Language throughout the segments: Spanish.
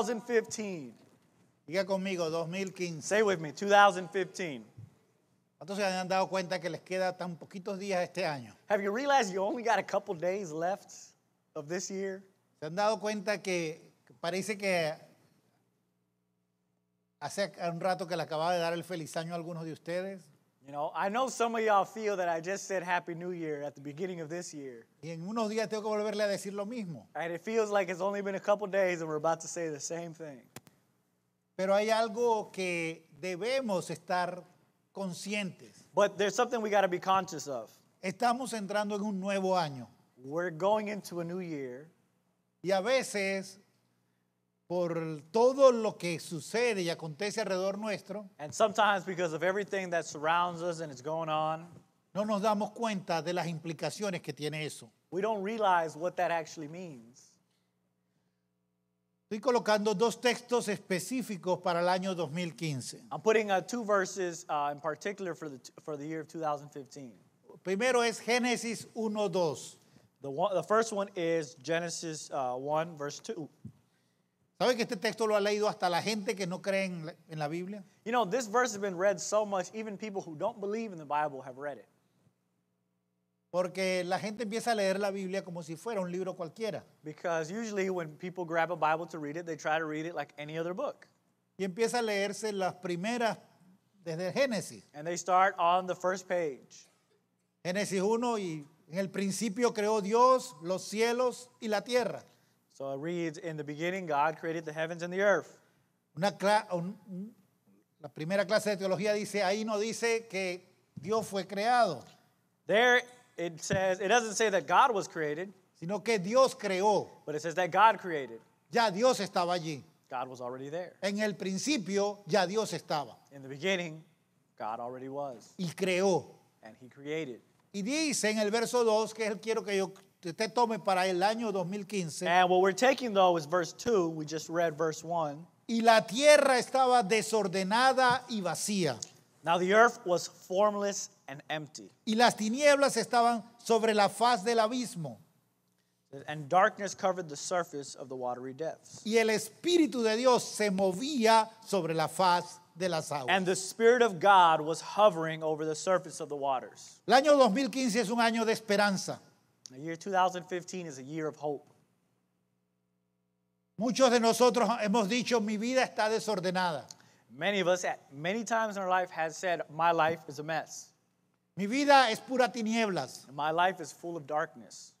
2015. 2015. Diga conmigo, 2015. Say with me, 2015. ¿Cuántos se han dado cuenta que les queda tan poquitos días este año? Have you realized you only got a couple days left of this year? ¿Se han dado cuenta que que parece que hace un rato que le acababa de dar el feliz año a algunos de ustedes? You know, I know some of y'all feel that I just said Happy New Year at the beginning of this year. Y en unos días tengo que volverle a decir lo mismo. And it feels like it's only been a couple days and we're about to say the same thing. Pero hay algo que debemos estar conscientes. But there's something we got to be conscious of. Estamos entrando en un nuevo año We're going into a new year, y a veces por todo lo que sucede y acontece alrededor nuestro, and sometimes because of everything that surrounds us and is going on, no nos damos cuenta de las implicaciones que tiene eso. we don't realize what that actually means. Estoy colocando dos textos específicos para el año 2015. I'm putting uh, two verses uh, in particular for the, for the year of 2015. Primero es Génesis 1.2. The, one, the first one is Genesis uh, 1, verse 2. ¿Sabe que este texto lo ha leído hasta la gente que no cree en la, en la Biblia? You know, this verse has been read so much, even people who don't believe in the Bible have read it. Porque la gente empieza a leer la Biblia como si fuera un libro cualquiera. Because usually when people grab a Bible to read it, they try to read it like any other book. Y empieza a leerse las primeras desde Génesis. And they start on the first page. Génesis 1 y en el principio creó Dios los cielos y la tierra. So it reads, In the beginning, God created the heavens and the earth. Una un- la primera clase de teología dice, ahí no dice que Dios fue creado, There it says, it doesn't say that God was created, sino que Dios creó. but it says that God created. Ya Dios estaba allí. God was already there. En el principio ya Dios estaba In the beginning, God already was, y creó. and He created. Y dice en el verso 2, que el quiero que yo usted tome para el año 2015, And what we're taking though is verse 2. We just read verse 1. y la tierra estaba desordenada y vacía, Now the earth was formless and empty, y las tinieblas estaban sobre la faz del abismo, and darkness covered the surface of the watery depths. y el Espíritu de Dios se movía sobre la faz de las aguas. And the Spirit of God was hovering over the surface of the waters. El año 2015 es un año de esperanza. The year 2015 is a year of hope. Muchos de nosotros hemos dicho, mi vida está desordenada, Many of us at many times in our life has said, My life is a mess. mi vida es pura tinieblas, my life is full of darkness.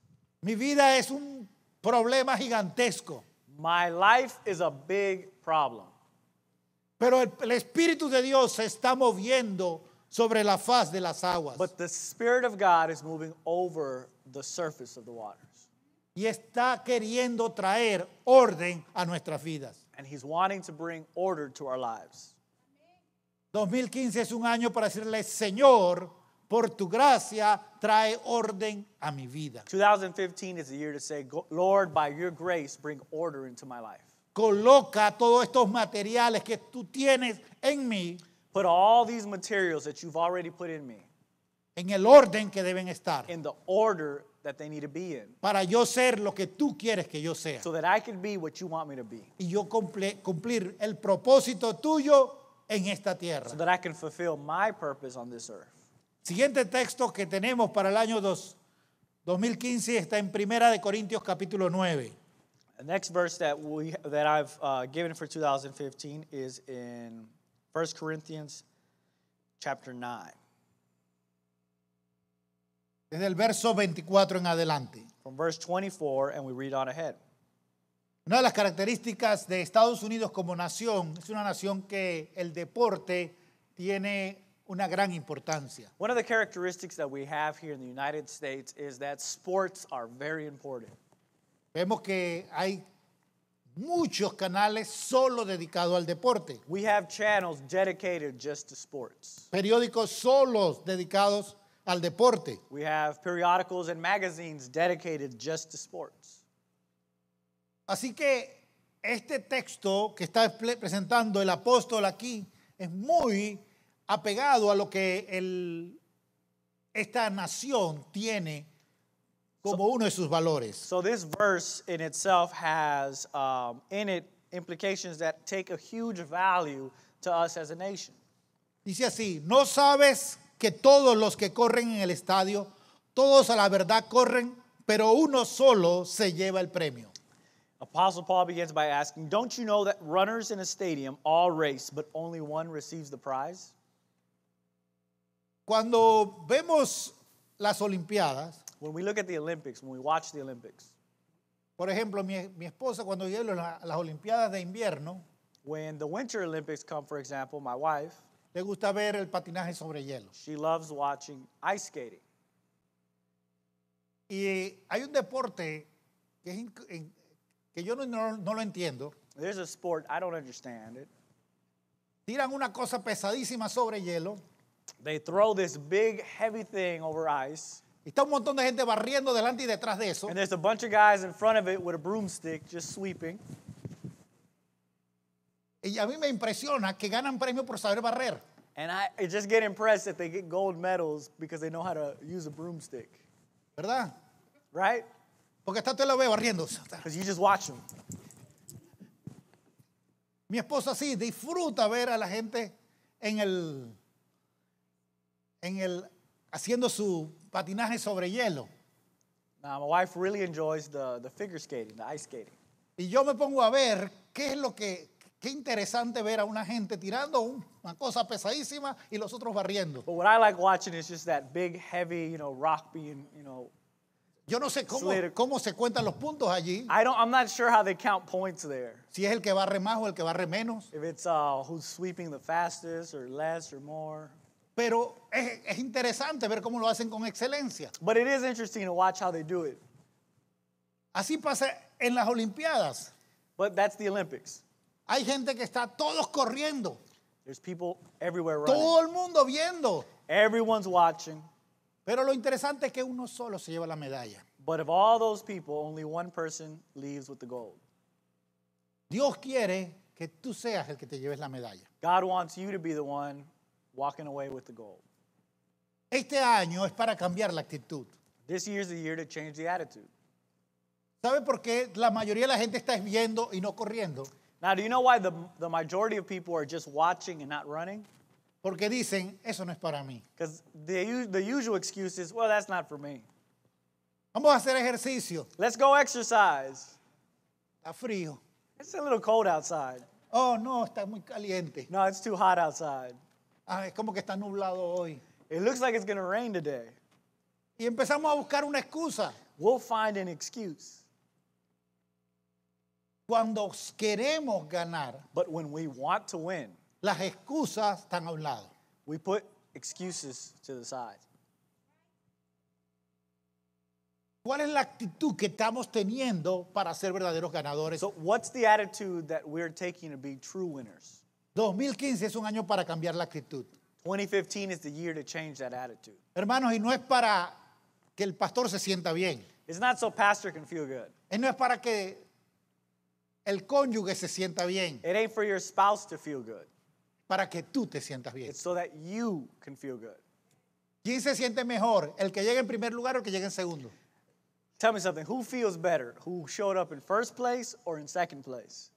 mi vida es un problema gigantesco. My life is a big problem. Pero el, el Espíritu de Dios se está moviendo sobre la faz de las aguas But the Spirit of God is moving over the surface of the waters. y está queriendo traer orden a nuestras vidas. And He's wanting to bring order to our lives. 2015 es un año para decirle, Señor, por tu gracia trae orden a mi vida. 2015 is the year to say, Lord, by your grace, bring order into my life. Coloca todos estos materiales que tú tienes en mí Put all these materials that you've already put in me en el orden que deben estar in the order that they need to be in para yo ser lo que tú quieres que yo sea so that I can be what you want me to be, y yo cumple- cumplir el propósito tuyo en esta tierra. so that I can fulfill my purpose on this earth. Siguiente texto que tenemos para el año dos- 2015 está en Primera de Corintios capítulo 9. The next verse that we that I've uh, given for 2015 is in 1 Corinthians chapter 9, Desde el verso 24 en adelante. from verse 24, and we read on ahead. Una de las características de Estados Unidos como nación es una nación que el deporte tiene una gran importancia. One of the characteristics that we have here in the United States is that sports are very important. Vemos que hay muchos canales solo dedicados al deporte, We have channels dedicated just to sports. periódicos solos dedicados al deporte. We have periodicals and magazines dedicated just to sports. Así que este texto que está presentando el apóstol aquí es muy apegado a lo que el- esta nación tiene como uno de sus valores. So this verse in itself has um, in it implications that take a huge value to us as a nation. Dice así, ¿no sabes que todos los que corren en el estadio, todos a la verdad corren, pero uno solo se lleva el premio? Apostle Paul begins by asking, Don't you know that runners in a stadium all race, but only one receives the prize? Cuando vemos las Olimpiadas, When we look at the Olympics, when we watch the Olympics, por ejemplo, mi, mi esposa cuando la- las Olimpiadas de invierno, when the Winter Olympics come, for example, my wife, le gusta ver el patinaje sobre hielo. she loves watching ice skating. Y hay un deporte que, es que yo no, no- no lo entiendo. There's a sport, I don't understand it. Tiran una cosa pesadísima sobre hielo They throw this big, heavy thing over ice, y está un montón de gente barriendo delante y detrás de eso. and there's a bunch of guys in front of it with a broomstick just sweeping. Y a mí me impresiona que ganan premio por saber barrer. And I, I just get impressed that they get gold medals because they know how to use a broomstick, ¿Verdad? right? Porque está todo lo ve barriendo. Because you just watch them. Mi esposa sí disfruta ver a la gente en el, en el, haciendo su patinaje sobre hielo. Now, my wife really enjoys the, the figure skating, the ice skating. Y yo me pongo a ver qué es lo que, qué interesante ver a una gente tirando un- una cosa pesadísima y los otros barriendo. But what I like watching is just that big, heavy, you know, rock being, you know, Yo no sé cómo, Slater. cómo se cuentan los puntos allí, I don't, I'm not sure how they count points there. si es el que barre más o el que barre menos, If it's uh, who's sweeping the fastest or less or more. pero es, es interesante ver cómo lo hacen con excelencia. But it is interesting to watch how they do it. Así pasa en las Olimpiadas. But that's the Olympics. Hay gente que está todos corriendo, There's people everywhere running. todo el mundo viendo, Everyone's watching. pero lo interesante es que uno solo se lleva la medalla. But of all those people, only one person leaves with the gold. Dios quiere que tú seas el que te lleves la medalla. God wants you to be the one walking away with the gold. Este año es para cambiar la actitud. This year's the year to change the attitude. ¿Sabe por qué la mayoría de la gente está viendo y no corriendo? Now, do you know why the, the majority of people are just watching and not running? Porque dicen, eso no es para mí. Because the, the usual excuse is, well, that's not for me. Vamos a hacer ejercicio. Let's go exercise. Está frío. It's a little cold outside. Oh, no, está muy caliente. No, it's too hot outside. Ah, es como que está nublado hoy. It looks like it's going to rain today. Y empezamos a buscar una excusa. We'll find an excuse. Cuando queremos ganar, But when we want to win, las excusas están a un lado. we put excuses to the side. ¿Cuál es la actitud que estamos teniendo para ser verdaderos ganadores? So, what's the attitude that we're taking to be true winners? 2015 es un año para cambiar la actitud. 2015 is the year to change that attitude. Hermanos, y no es para que el pastor se sienta bien. It's not so pastor can feel good. Y no es para que el cónyuge se sienta bien. It ain't for your spouse to feel good. Para que tú te sientas bien. It's so that you can feel good. ¿Quién se siente mejor? ¿El que llega en primer lugar o el que llega en segundo? Tell me something. Who feels better? Who showed up in first place or in second place?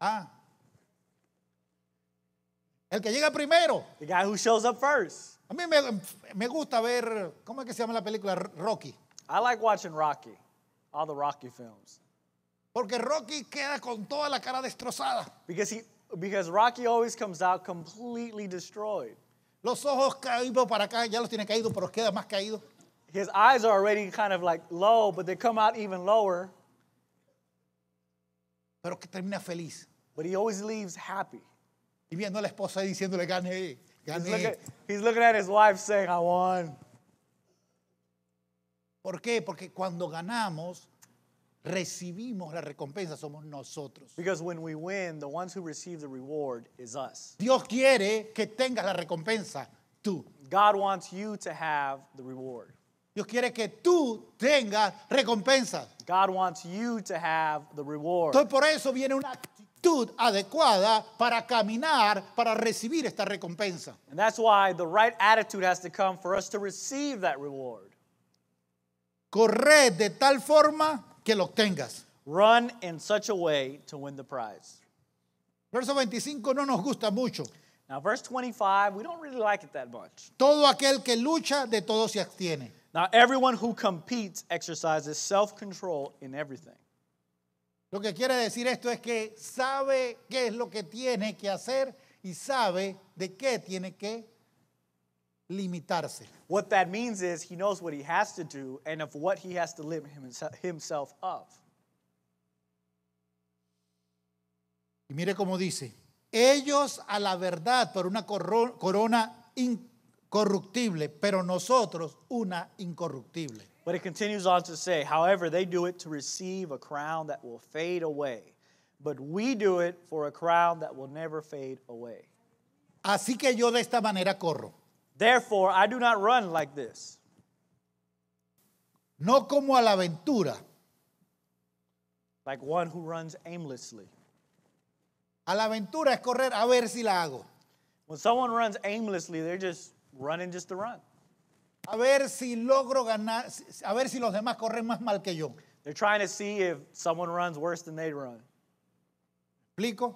Ah. El que llega primero. The guy who shows up first. A mí me, me gusta ver, ¿cómo es que se llama la película? Rocky. I like watching Rocky, all the Rocky films, Porque Rocky queda con toda la cara destrozada. because he because Rocky always comes out completely destroyed. Los ojos caídos para acá, ya los tiene caídos, pero queda más caído. His eyes are already kind of like low, but they come out even lower. Pero que termina feliz. But he always leaves happy. Y viendo a la esposa y diciéndole, gané, He's gané. looking, he's looking at his wife saying, "I won." ¿Por qué? Porque cuando ganamos, recibimos la recompensa, somos nosotros. Because when we win, the ones who receive the reward is us. Dios quiere que tengas la recompensa, tú. God wants you to have the reward. Dios quiere que tú tengas recompensa. God wants you to have the reward. Entonces por eso viene una actitud adecuada para caminar, para recibir esta recompensa. And that's why the right attitude has to come for us to receive that reward. corred de tal forma que lo obtengas. Run in such a way to win the prize. Verso 25 no nos gusta mucho. Now, verse 25, we don't really like it that much. Todo aquel que lucha, de todo se abstiene. Now, everyone who competes exercises self control in everything. Lo que quiere decir esto es que sabe qué es lo que tiene que hacer y sabe de qué tiene que limitarse. What that means is he knows what he has to do and of what he has to limit himself- himself of. Y mire cómo dice, ellos a la verdad por una corona incorruptible, pero nosotros una incorruptible. But it continues on to say, however, they do it to receive a crown that will fade away. But we do it for a crown that will never fade away. Así que yo de esta manera corro, Therefore, I do not run like this, no como a la aventura. like one who runs aimlessly. A la aventura es correr a ver si la hago, When someone runs aimlessly, they're just running just to run. a ver si logro ganar, a ver si los demás corren más mal que yo. They're trying to see if someone runs worse than they run. ¿Explico?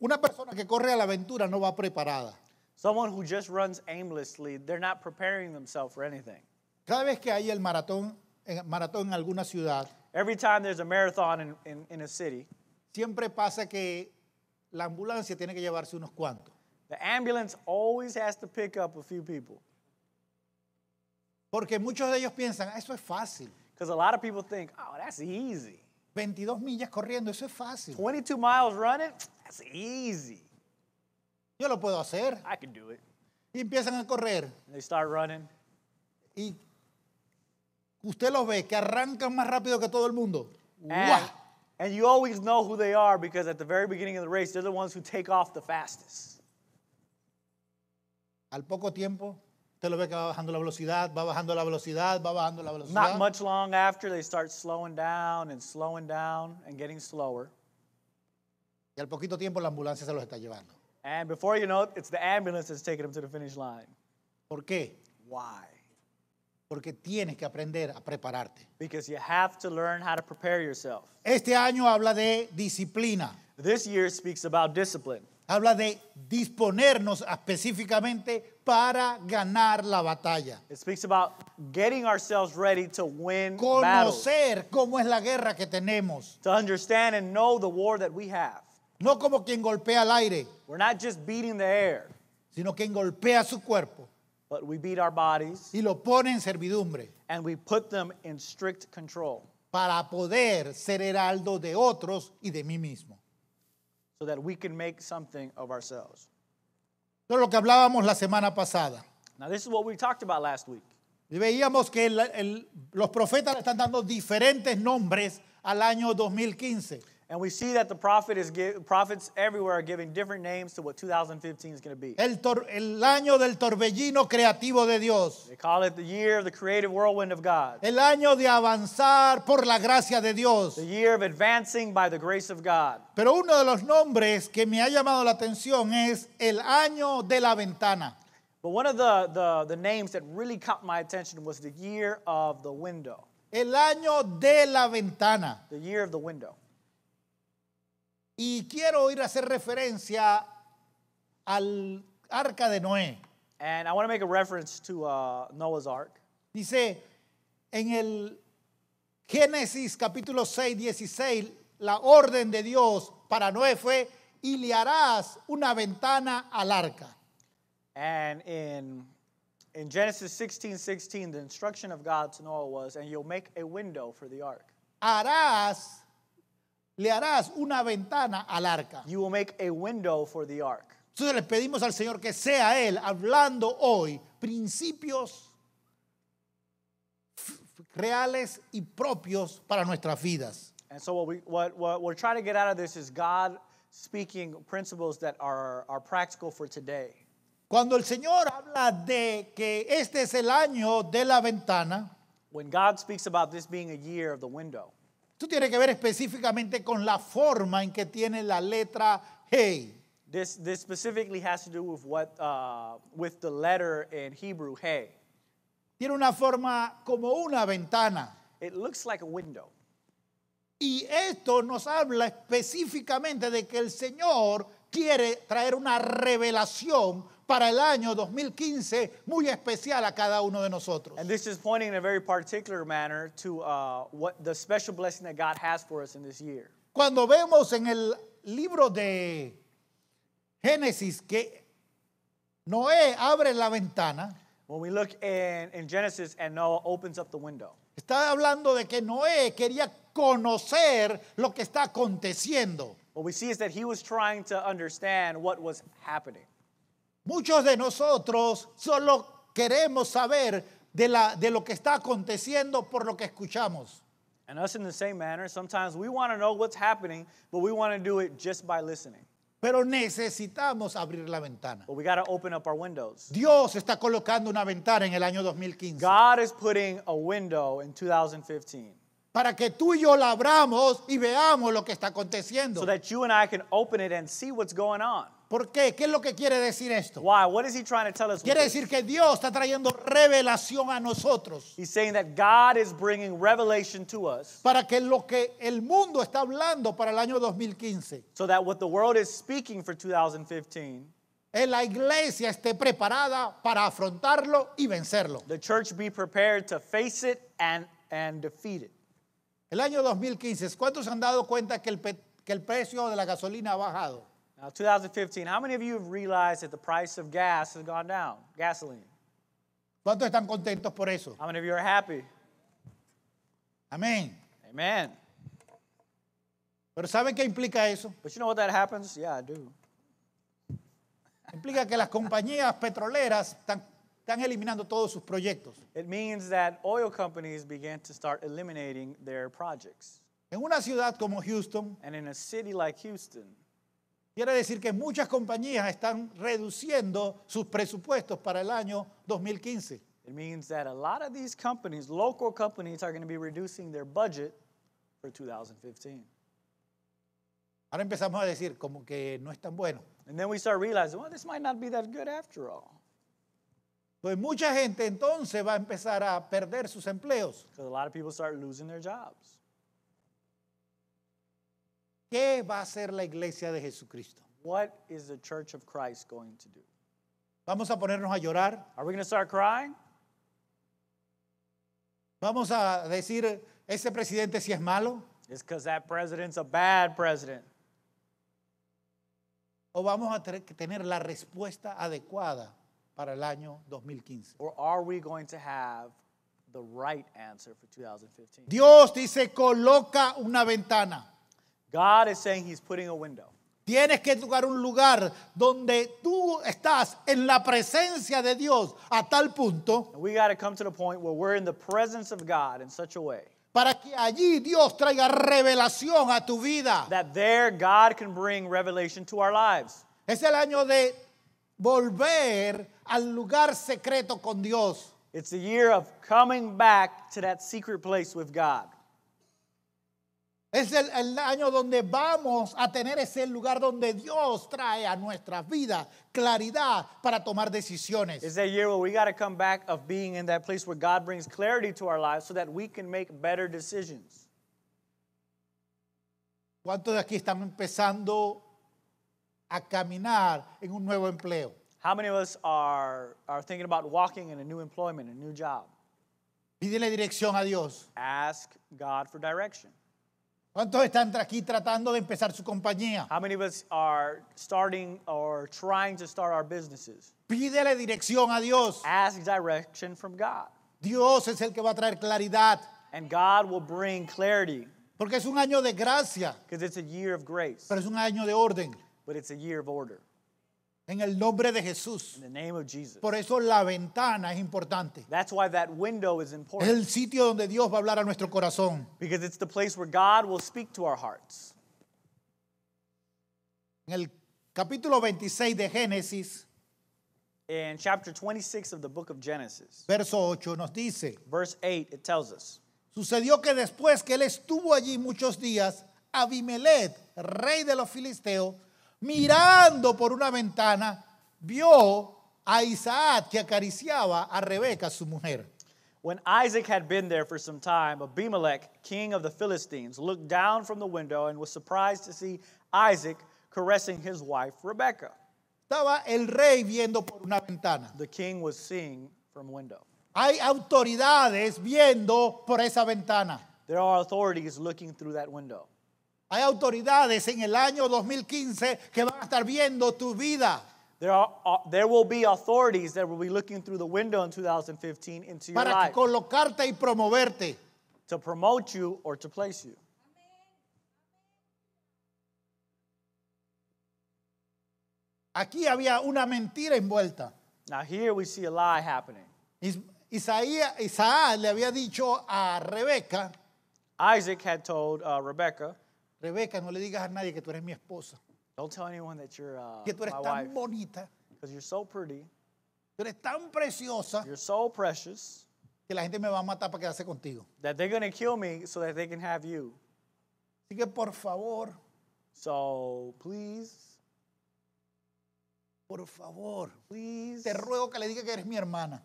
Una persona que corre a la aventura no va preparada. Someone who just runs aimlessly, they're not preparing themselves for anything. Cada vez que hay el maratón, en, maratón en alguna ciudad, Every time there's a marathon in, in, in a city, siempre pasa que la ambulancia tiene que llevarse unos cuantos. the ambulance always has to pick up a few people. Porque muchos de ellos piensan, "Ah, eso es fácil. Because a lot of people think, oh, that's easy. 22 millas corriendo, eso es fácil. 22 miles running, that's easy. Yo lo puedo hacer. I can do it. Y empiezan a correr. And they start running. Y usted los ve que arrancan más rápido que todo el mundo. And, and you always know who they are because at the very beginning of the race, they're the ones who take off the fastest. Al poco tiempo, usted lo ve que va bajando la velocidad, va bajando la velocidad, va bajando la Not velocidad. much long after, they start slowing down and slowing down and getting slower. Y al poquito tiempo la ambulancia se los está llevando. And before you know it, it's the ambulance that's taking them to the finish line. ¿Por qué? Why? Porque tienes que aprender a prepararte. Because you have to learn how to prepare yourself. Este año habla de disciplina, This year speaks about discipline. habla de disponernos específicamente para ganar la batalla. It speaks about getting ourselves ready to win battles, cómo es la guerra que tenemos, to understand and know the war that we have. No como quien golpea al aire, We're not just beating the air, sino quien golpea su cuerpo but we beat our bodies y lo pone en servidumbre and we put them in strict control para poder ser heraldo de otros y de mí mismo. so that we can make something of ourselves. Esto es lo que hablábamos la semana pasada. Now, this is what we talked about last week. Y veíamos que el- el- los profetas le están dando diferentes nombres al año 2015. And we see that the prophet is give, prophets everywhere are giving different names to what 2015 is going to be. El, tor- el año del torbellino creativo de Dios. They call it the year of the creative whirlwind of God, El año de avanzar por la gracia de Dios. the year of advancing by the grace of God. Pero uno de los nombres que me ha llamado la atención es el año de la ventana. But one of the, the, the names that really caught my attention was the year of the window. El año de la ventana. The year of the window. Y quiero ir a hacer referencia al arca de Noé. And I want to make a reference to uh, Noah's Ark. Dice en el Génesis capítulo 6, 16, la orden de Dios para Noé fue, y le harás una ventana al arca. And in, in Genesis 16 16, the instruction of God to Noah was, and you'll make a window for the ark. Harás, le harás una ventana al arca. You will make a window for the ark. Entonces le pedimos al Señor que sea Él hablando hoy principios reales y propios para nuestras vidas. And so what, we, what, what we're trying to get out of this is God speaking principles that are, are practical for today. Cuando el Señor habla de que este es el año de la ventana, When God speaks about this being a year of the window, esto tiene que ver específicamente con la forma en que tiene la letra Hey. this, this specifically has to do with what uh, with the letter in Hebrew, hey. tiene una forma como una ventana. It looks like a window. Y esto nos habla específicamente de que el Señor quiere traer una revelación para el año 2015 muy especial a cada uno de nosotros. And this is pointing in a very particular manner to uh, what the special blessing that God has for us in this year. Cuando vemos en el libro de Génesis que Noé abre la ventana, When we look in, in Genesis and Noah opens up the window, está hablando de que Noé quería conocer lo que está aconteciendo. What we see is that he was trying to understand what was happening. Muchos de nosotros solo queremos saber de, la, de lo que está aconteciendo por lo que escuchamos. And us in the same manner, sometimes we want to know what's happening, but we want to do it just by listening. Pero necesitamos abrir la ventana. But we got to open up our windows. Dios está colocando una ventana en el año 2015 God is putting a window in 2015 para que tú y yo la abramos y veamos lo que está aconteciendo. so that you and I can open it and see what's going on. ¿Por qué? ¿Qué es lo que quiere decir esto? Why? What is he trying to tell us? Quiere decir que Dios está trayendo revelación a nosotros He's saying that God is bringing revelation to us para que lo que el mundo está hablando para el año 2015, so that what the world is speaking for 2015, en la iglesia esté preparada para afrontarlo y vencerlo. the church be prepared to face it and, and defeat it. El año 2015, ¿cuántos han dado cuenta que el, que el precio de la gasolina ha bajado? Now, 2015, how many of you have realized that the price of gas has gone down? Gasoline. ¿Cuántos están contentos por eso? How many of you are happy? Amén. Amen. Pero ¿saben qué implica eso? But you know what that happens? Yeah, I do. Implica que las compañías petroleras están, están eliminando todos sus proyectos. It means that oil companies began to start eliminating their projects. En una ciudad como Houston, And in a city like Houston, quiere decir que muchas compañías están reduciendo sus presupuestos para el año 2015. it means that a lot of these companies, local companies, are going to be reducing their budget for 2015. Ahora empezamos a decir como que no es tan bueno. And then we start realizing, well, this might not be that good after all. Pues mucha gente entonces va a empezar a perder sus empleos. Because a lot of people start losing their jobs. ¿Qué va a hacer la iglesia de Jesucristo? What is the church of Christ going to do? ¿Vamos a ponernos a llorar? Are we going to start crying? ¿Vamos a decir, ese presidente si es malo? It's because that president's a bad president. ¿O vamos a tener la respuesta adecuada para el año 2015? Or are we going to have the right answer for 2015? Dios dice, coloca una ventana. God is saying He's putting a window. Tienes que tocar un lugar donde tú estás en la presencia de Dios a tal punto And we got to come to the point where we're in the presence of God in such a way para que allí Dios traiga revelación a tu vida. that there God can bring revelation to our lives. Es el año de volver al lugar secreto con Dios. It's the year of coming back to that secret place with God. Es el, el año donde vamos a tener ese lugar donde Dios trae a nuestras vidas claridad para tomar decisiones. It's that year where we got to come back of being in that place where God brings clarity to our lives so that we can make better decisions. ¿Cuántos de aquí están empezando a caminar en un nuevo empleo? How many of us are, are thinking about walking in a new employment, a new job? Pídele dirección a Dios. Ask God for direction. ¿Cuántos están aquí tratando de empezar su compañía? How many of us are starting or trying to start our businesses? Pídele dirección a Dios. Ask direction from God. Dios es el que va a traer claridad, And God will bring clarity porque es un año de gracia, because it's a year of grace, pero es un año de orden. but it's a year of order. En el nombre de Jesús. In the name of Jesus. Por eso la ventana es importante. That's why that window is Es important el sitio donde Dios va a hablar a nuestro corazón. because it's the place where God will speak to our hearts. En el capítulo 26 de Génesis, In chapter 26 of the book of Genesis, verso 8, nos dice, verse 8, it tells us sucedió que después que él estuvo allí muchos días, Abimelech, rey de los filisteos, mirando por una ventana, vio a Isaac que acariciaba a Rebeca, su mujer. When Isaac had been there for some time, Abimelech, king of the Philistines, looked down from the window and was surprised to see Isaac caressing his wife, Rebekah. Estaba el rey viendo por una ventana. The king was seeing from a window. Hay autoridades viendo por esa ventana. There are authorities looking through that window. Hay autoridades en el año 2015 que van a estar viendo tu vida There, are, uh, there will be authorities that will be looking through the window in 2015 into your para life colocarte y promoverte. to promote you or to place you. Aquí había una mentira envuelta. Now, here we see a lie happening. Is- Isaías, Isaac le había dicho a Rebeca, Isaac had told uh, Rebecca, Rebeca, no le digas a nadie que tú eres mi esposa, Don't tell anyone that you're uh, que tú eres my tan wife bonita, because you're so pretty, tú eres tan preciosa you're so precious que la gente me va a matar para quedarse contigo. that they're going to kill me so that they can have you. Así que por favor, So please, por favor, please, te ruego que le diga que eres mi hermana.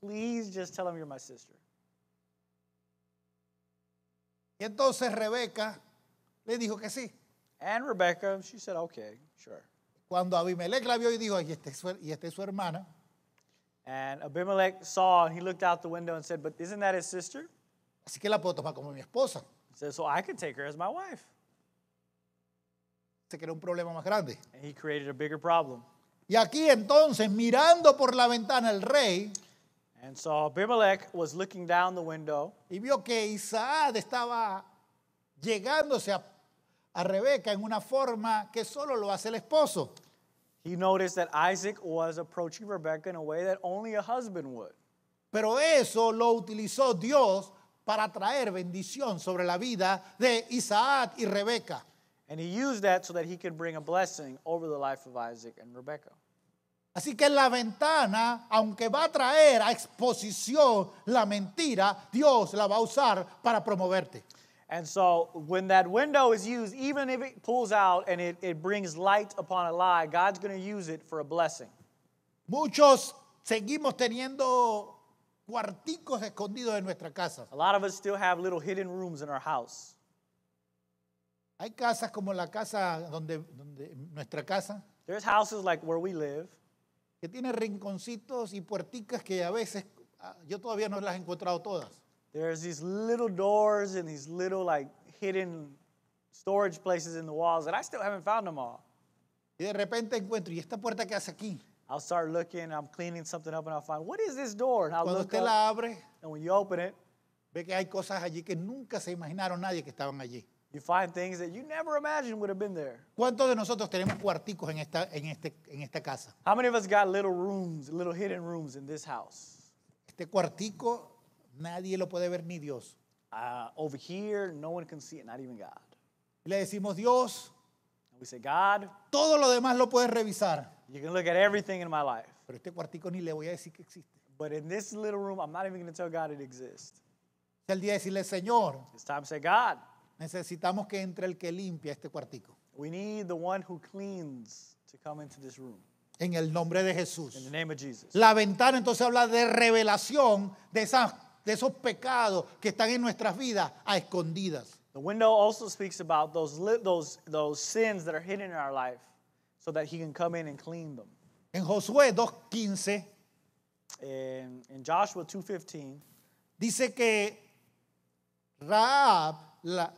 please just tell them you're my sister. Y entonces Rebeca le dijo que sí. And Rebecca, she said, okay, sure. Cuando Abimelech la vio y dijo, y esta es su, y esta es su hermana, And Abimelech saw and he looked out the window and said, But isn't that his sister? así que la puedo tomar como mi esposa. He said, So I could take her as my wife. Se creó un problema más grande. And he created a bigger problem. Y aquí entonces, mirando por la ventana el rey, And so Abimelech was looking down the window y vio que Isaac estaba llegándose a, a Rebeca en una forma que solo lo hace el esposo. He noticed that Isaac was approaching Rebekah in a way that only a husband would. Pero eso lo utilizó Dios para traer bendición sobre la vida de Isaac y Rebeca. And he used that so that he could bring a blessing over the life of Isaac and Rebekah. Así que la ventana, aunque va a traer a exposición la mentira, Dios la va a usar para promoverte. And so when that window is used, even if it pulls out and it, it brings light upon a lie, God's going to use it for a blessing. Muchos seguimos teniendo cuarticos escondidos en nuestra casa. A lot of us still have little hidden rooms in our house. Hay casas como la casa donde, donde nuestra casa, There's houses like where we live que tiene rinconcitos y puerticas que a veces ah, yo todavía no las he encontrado todas. There's these little doors and these little like hidden storage places in the walls that I still haven't found them all. Y de repente encuentro, ¿y esta puerta que hace aquí? I'll start looking, I'm cleaning something up, and I'll find, what is this door? And I'll Cuando look usted up, la abre, and when you open it, ve que hay cosas allí que nunca se imaginaron nadie que estaban allí. you find things that you never imagined would have been there. ¿Cuántos de nosotros tenemos cuarticos en esta, en este, en esta casa? How many of us got little rooms, little hidden rooms in this house? Este cuartico nadie lo puede ver ni Dios. Uh, over here, no one can see it, not even God. Le decimos, Dios, we say, God, todo lo demás lo puedes revisar, you can look at everything in my life. pero este cuartico ni le voy a decir que existe. But in this little room, I'm not even going to tell God it exists. Es el día de decirle, Señor, It's time to say, God, necesitamos que entre el que limpia este cuartico. we need the one who cleans to come into this room. En el nombre de In the Jesús. name of Jesus. La ventana entonces habla de revelación de, esas, de esos pecados que están en nuestras vidas a escondidas. The window also speaks about those, those, those sins that are hidden in our life so that he can come in and clean them. En Josué 2.15 In, in Joshua 2.15, dice que Raab, la-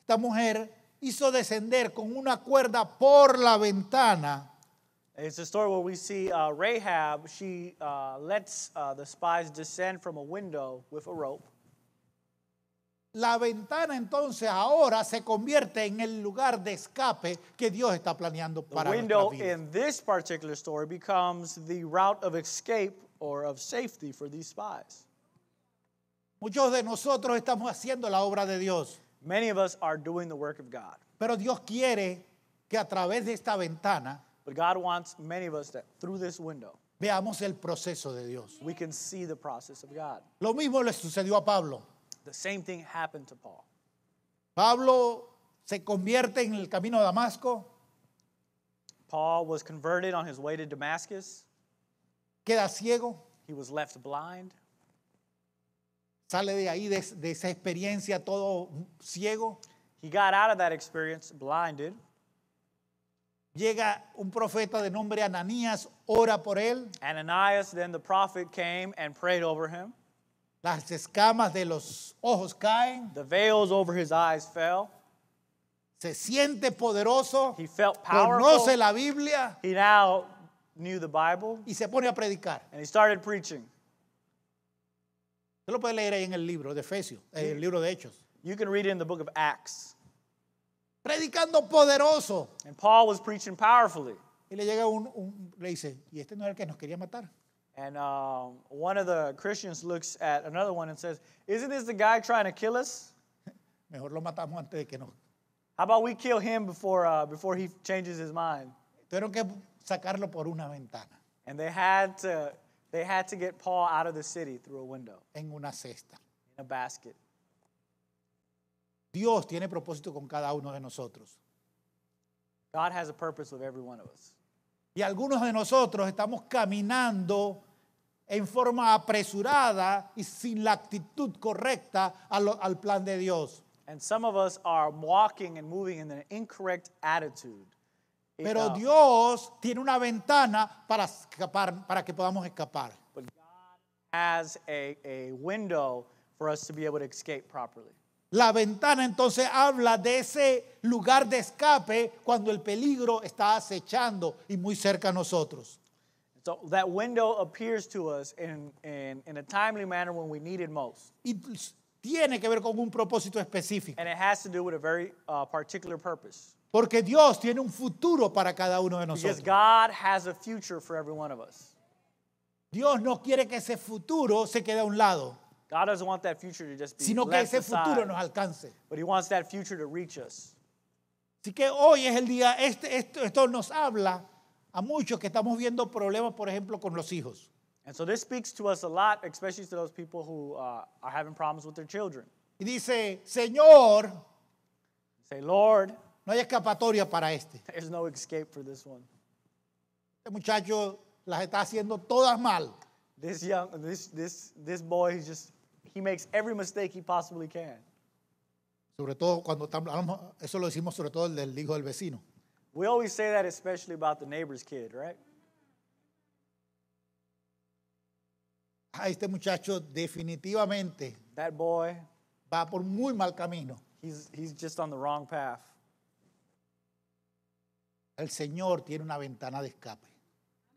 esta mujer, hizo descender con una cuerda por la ventana it's a story where we see uh, Rahab, she uh, lets uh, the spies descend from a window with a rope. La ventana entonces ahora se convierte en el lugar de escape que Dios está planeando The window vidas. in this particular story becomes the route of escape or of safety for these spies. Muchos de nosotros estamos haciendo la obra de Dios, Many of us are doing the work of God, pero Dios quiere que a través de esta ventana but God wants many of us that through this window veamos el proceso de Dios. we can see the process of God. Lo mismo le sucedió a Pablo. The same thing happened to Paul. Pablo se convierte en el camino de Damasco, Paul was converted on his way to Damascus. queda ciego, He was left blind. sale de ahí, de, de esa experiencia todo ciego. He got out of that experience blinded. Llega un profeta de nombre Ananías, ora por él. Ananias, then the prophet, came and prayed over him. Las escamas de los ojos caen. The veils over his eyes fell. Se siente poderoso. He felt powerful. Conoce la Biblia He now knew the Bible y se pone a predicar. and he started preaching. Usted lo puede leer ahí en el libro de Efesios, en el libro de Hechos. You can read it in the book of Acts. Predicando poderoso. And Paul was preaching powerfully. Y le llega un, un- le dice, y este no el que nos quería matar. And um, one of the Christians looks at another one and says, Isn't this the guy trying to kill us? Mejor lo matamos antes de que nos. How about we kill him before, uh, before he changes his mind? Tuvieron que sacarlo por una ventana, And they had, to, they had to get Paul out of the city through a window en una cesta. in a basket. Dios tiene propósito con cada uno de nosotros. God has a purpose with every one of us. Y algunos de nosotros estamos caminando en forma apresurada y sin la actitud correcta a lo- al plan de Dios. And some of us are walking and moving in an incorrect attitude. It, Pero uh, Dios tiene una ventana para escapar, para que podamos escapar. but God has a, a window for us to be able to escape properly. La ventana entonces habla de ese lugar de escape cuando el peligro está acechando y muy cerca a nosotros. So that window appears to us in, in, in a timely manner when we need it most. Y tiene que ver con un propósito específico. And it has to do with a very uh, particular purpose. Porque Dios tiene un futuro para cada uno de Because nosotros. God has a future for every one of us. Dios no quiere que ese futuro se quede a un lado, God doesn't want that future to just be sino que ese futuro aside, nos alcance. but He wants that future to reach us. Así que hoy es el día, este, esto, esto nos habla a muchos que estamos viendo problemas, por ejemplo, con los hijos. And so this speaks to us a lot, especially to those people who uh, are having problems with their children. Y dice, Señor, Say, Lord, no hay escapatoria para este. there's no escape for this one. Este muchacho las está haciendo todas mal. This young, this this this boy, he's just he makes every mistake he possibly can. Sobre todo cuando estamos, hablamos- eso lo decimos sobre todo el del hijo del vecino. We always say that, especially about the neighbor's kid, right? Ah, este muchacho definitivamente That boy, va por muy mal camino. he's he's just on the wrong path. El Señor tiene una ventana de escape.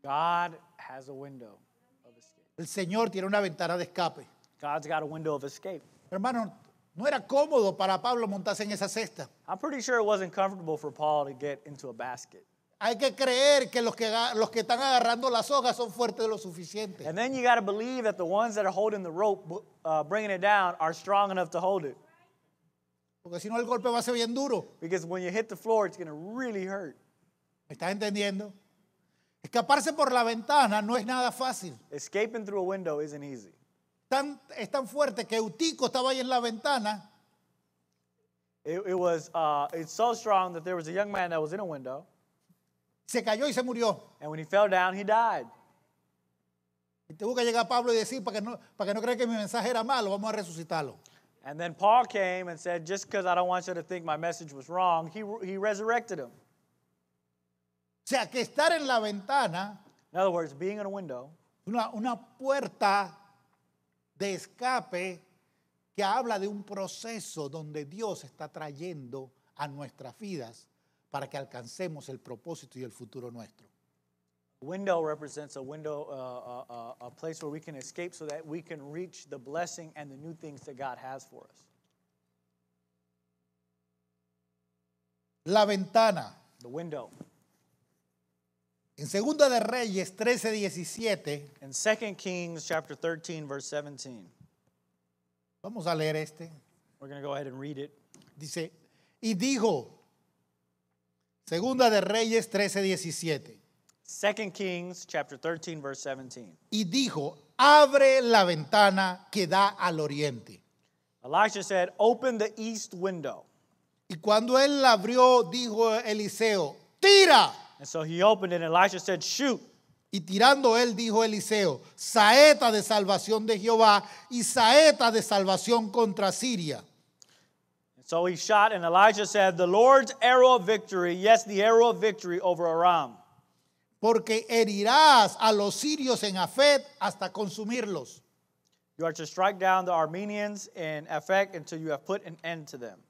God has a window of escape. El Señor tiene una ventana de escape. God's got a window of escape. Hermano, no era cómodo para Pablo montarse en esa cesta. I'm pretty sure it wasn't comfortable for Paul to get into a basket. Hay que creer que los que, los que están agarrando las hojas son fuertes lo suficiente. And then you got to believe that the ones that are holding the rope, uh, bringing it down, are strong enough to hold it. Porque si no el golpe va a ser bien duro. Because when you hit the floor, it's going to really hurt. ¿Me estás entendiendo? Escaparse por la ventana no es nada fácil. Escaping through a window isn't easy. Tan, es tan fuerte que Eutico estaba ahí en la ventana It, it was uh, it's so strong that there was a young man that was in a window, se cayó y se murió. and when he fell down, he died. Y tuvo que llegar Pablo y decir, para que no, para que no crean que mi mensaje era malo, vamos a resucitarlo. And then Paul came and said, just because I don't want you to think my message was wrong, he, he resurrected him. O sea, que estar en la ventana, In other words, being in a window una, una puerta de escape que habla de un proceso donde Dios está trayendo a nuestras vidas para que alcancemos el propósito y el futuro nuestro. window represents a window, uh, uh, uh, a place where we can escape so that we can reach the blessing and the new things that God has for us. La ventana. The window. En Segunda de Reyes 13, 17, In 2 Kings chapter 13, verse 17, vamos a leer este. we're going to go ahead and read it. Dice, y dijo, Segunda de Reyes 13, 17, 2 Kings chapter 13, verse 17. y dijo, abre la ventana que da al oriente. Elisha said, Open the east window. Y cuando él la abrió, dijo Eliseo, tira. And so he opened it, and Elisha said, Shoot. Y tirando él dijo Eliseo, saeta de salvación de Jehová y saeta de salvación contra Siria. So he shot, and Elijah said, The Lord's arrow of victory, yes, the arrow of victory over Aram. Porque herirás a los sirios en Afet hasta consumirlos. You are to strike down the Armenians in Ephek until you have put an end to them.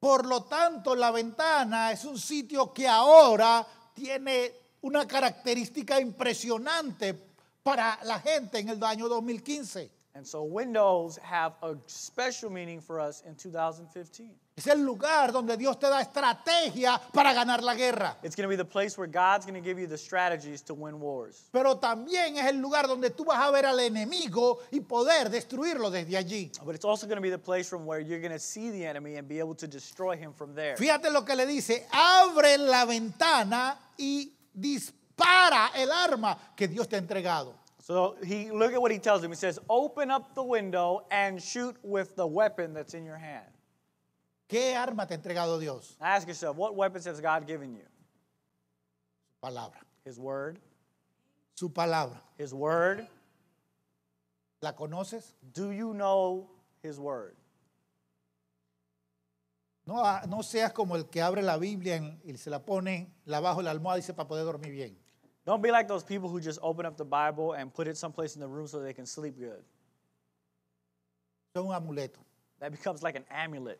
Por lo tanto, la ventana es un sitio que ahora tiene una característica impresionante para la gente en el año 2015. And so windows have a special meaning for us in 2015. Es el lugar donde Dios te da estrategia para ganar la guerra. It's going to be the place where God's going to give you the strategies to win wars. Pero también es el lugar donde tú vas a ver al enemigo y poder destruirlo desde allí. But it's also going to be the place from where you're going to see the enemy and be able to destroy him from there. Fíjate lo que le dice, abre la ventana y dispara el arma que Dios te ha entregado. So he look at what he tells him. He says, "Open up the window and shoot with the weapon that's in your hand." ¿Qué arma te ha entregado Dios? Ask yourself, what weapons has God given you? Palabra. His word. Su palabra. His word. ¿La conoces? Do you know his word? No, ah, no seas como el que abre la Biblia en- y se la pone la bajo la almohada y dice para poder dormir bien. Don't be like those people who just open up the Bible and put it someplace in the room so they can sleep good. Es un amuleto. That becomes like an amulet.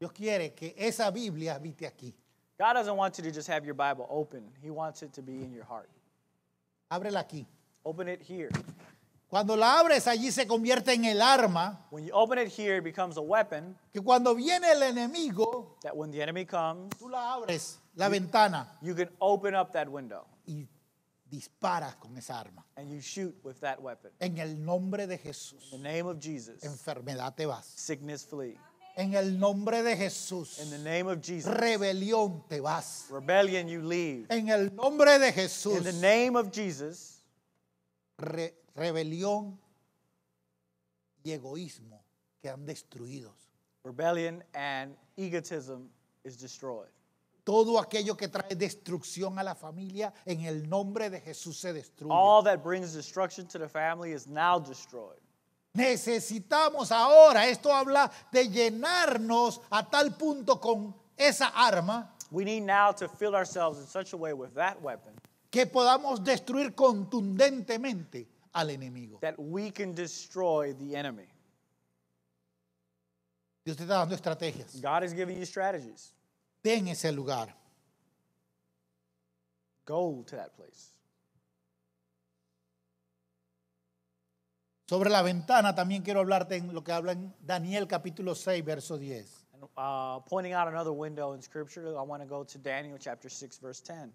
Dios quiere que esa Biblia habite aquí. God doesn't want you to just have your Bible open. He wants it to be in your heart. Ábrela aquí. Open it here. Cuando la abres allí se convierte en el arma When you open it here, it becomes a weapon que cuando viene el enemigo, that when the enemy comes, tú la abres, la ventana, you can open up that window y disparas con esa arma. and you shoot with that weapon. En el nombre de Jesús, In the name of Jesus, enfermedad te vas. sickness flee. En el nombre de Jesús, In the name of Jesus, rebelión te vas. rebellion you leave. En el nombre de In Jesús, the name of Jesus, re- rebelión y egoísmo quedan destruidos. rebellion and egotism is destroyed. Todo aquello que trae destrucción a la familia, en el nombre de Jesús se destruye. All that brings destruction to the family is now destroyed. Necesitamos ahora, esto habla de llenarnos a tal punto con esa arma We need now to fill ourselves in such a way with that weapon que podamos destruir contundentemente al enemigo. that we can destroy the enemy. Dios te está dando estrategias. God is giving you strategies. Ten ese lugar. Go to that place. Sobre la ventana también quiero hablarte en lo que habla en Daniel capítulo 6, verso 10. And uh, pointing out another window in Scripture, I want to go to Daniel chapter 6, verse 10.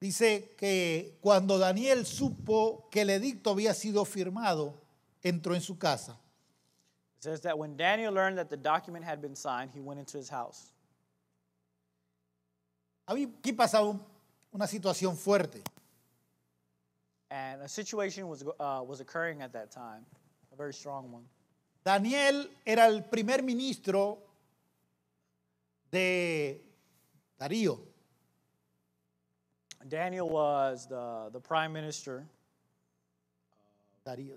Dice que cuando Daniel supo que el edicto había sido firmado, entró en su casa. It says that when Daniel learned that the document had been signed, he went into his house. Aquí pasaba un- una situación fuerte. And a situation was, uh, was occurring at that time, a very strong one. Daniel era el primer ministro de Darío. Daniel was the, the prime minister Darío.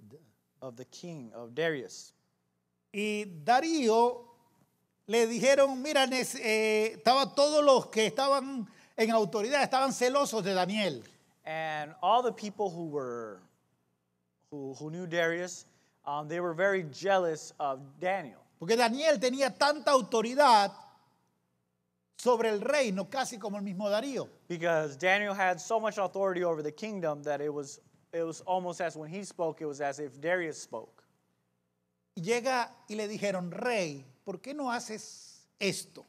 of the king, of Darius. Y Darío le dijeron, mira, eh, estaba todos los que estaban en autoridad, estaban celosos de Daniel. And all the people who were, who, who knew Darius, um, they were very jealous of Daniel. Porque Daniel tenía tanta autoridad sobre el reino, casi como el mismo Darío. Because Daniel had so much authority over the kingdom that it was, it was almost as when he spoke, it was as if Darius spoke. Llega y le dijeron, rey, ¿por qué no haces esto?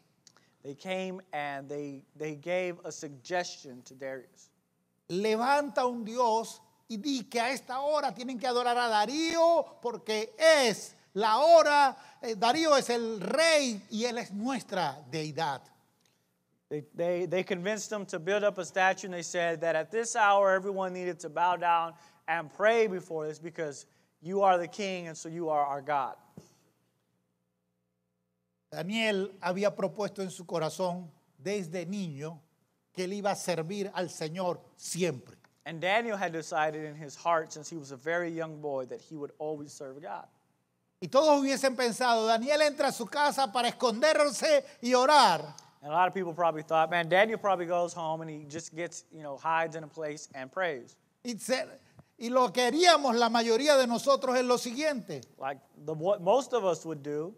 They came and they, they gave a suggestion to Darius. Levanta un Dios y di que a esta hora tienen que adorar a Darío porque es la hora, eh, Darío es el rey y él es nuestra deidad. They, they, they convinced them to build up a statue, and they said that at this hour everyone needed to bow down and pray before this because you are the king and so you are our God. Daniel había propuesto en su corazón desde niño que él iba a servir al Señor siempre. And Daniel had decided in his heart, since he was a very young boy, that he would always serve God. Y todos hubiesen pensado, Daniel entra a su casa para esconderse y orar. And a lot of people probably thought, man, Daniel probably goes home and he just gets, you know, hides in a place and prays. Y, se- y lo que haríamos la mayoría de nosotros es lo siguiente. Like the, what most of us would do.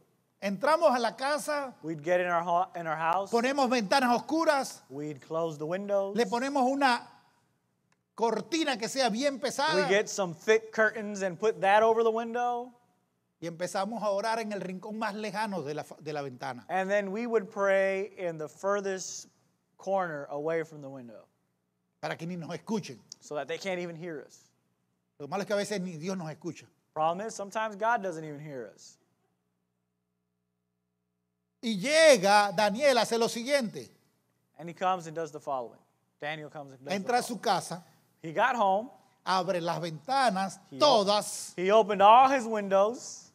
Entramos a la casa, We'd get in our, in our house, ponemos ventanas oscuras, we'd close the windows, le ponemos una cortina que sea bien we pesada get some thick curtains and put that over the window, y empezamos a orar en el rincón más lejano de la, de la ventana. and then we would pray in the furthest corner away from the window para que ni nos escuchen. so that they can't even hear us. Lo malo es que a veces ni Dios nos escucha. Problem is, sometimes God doesn't even hear us. Y llega Daniel, hace lo siguiente. And he comes and does the following. Daniel comes and does the Entra a following. su casa, He got home, abre las ventanas, He todas, he opened all his windows,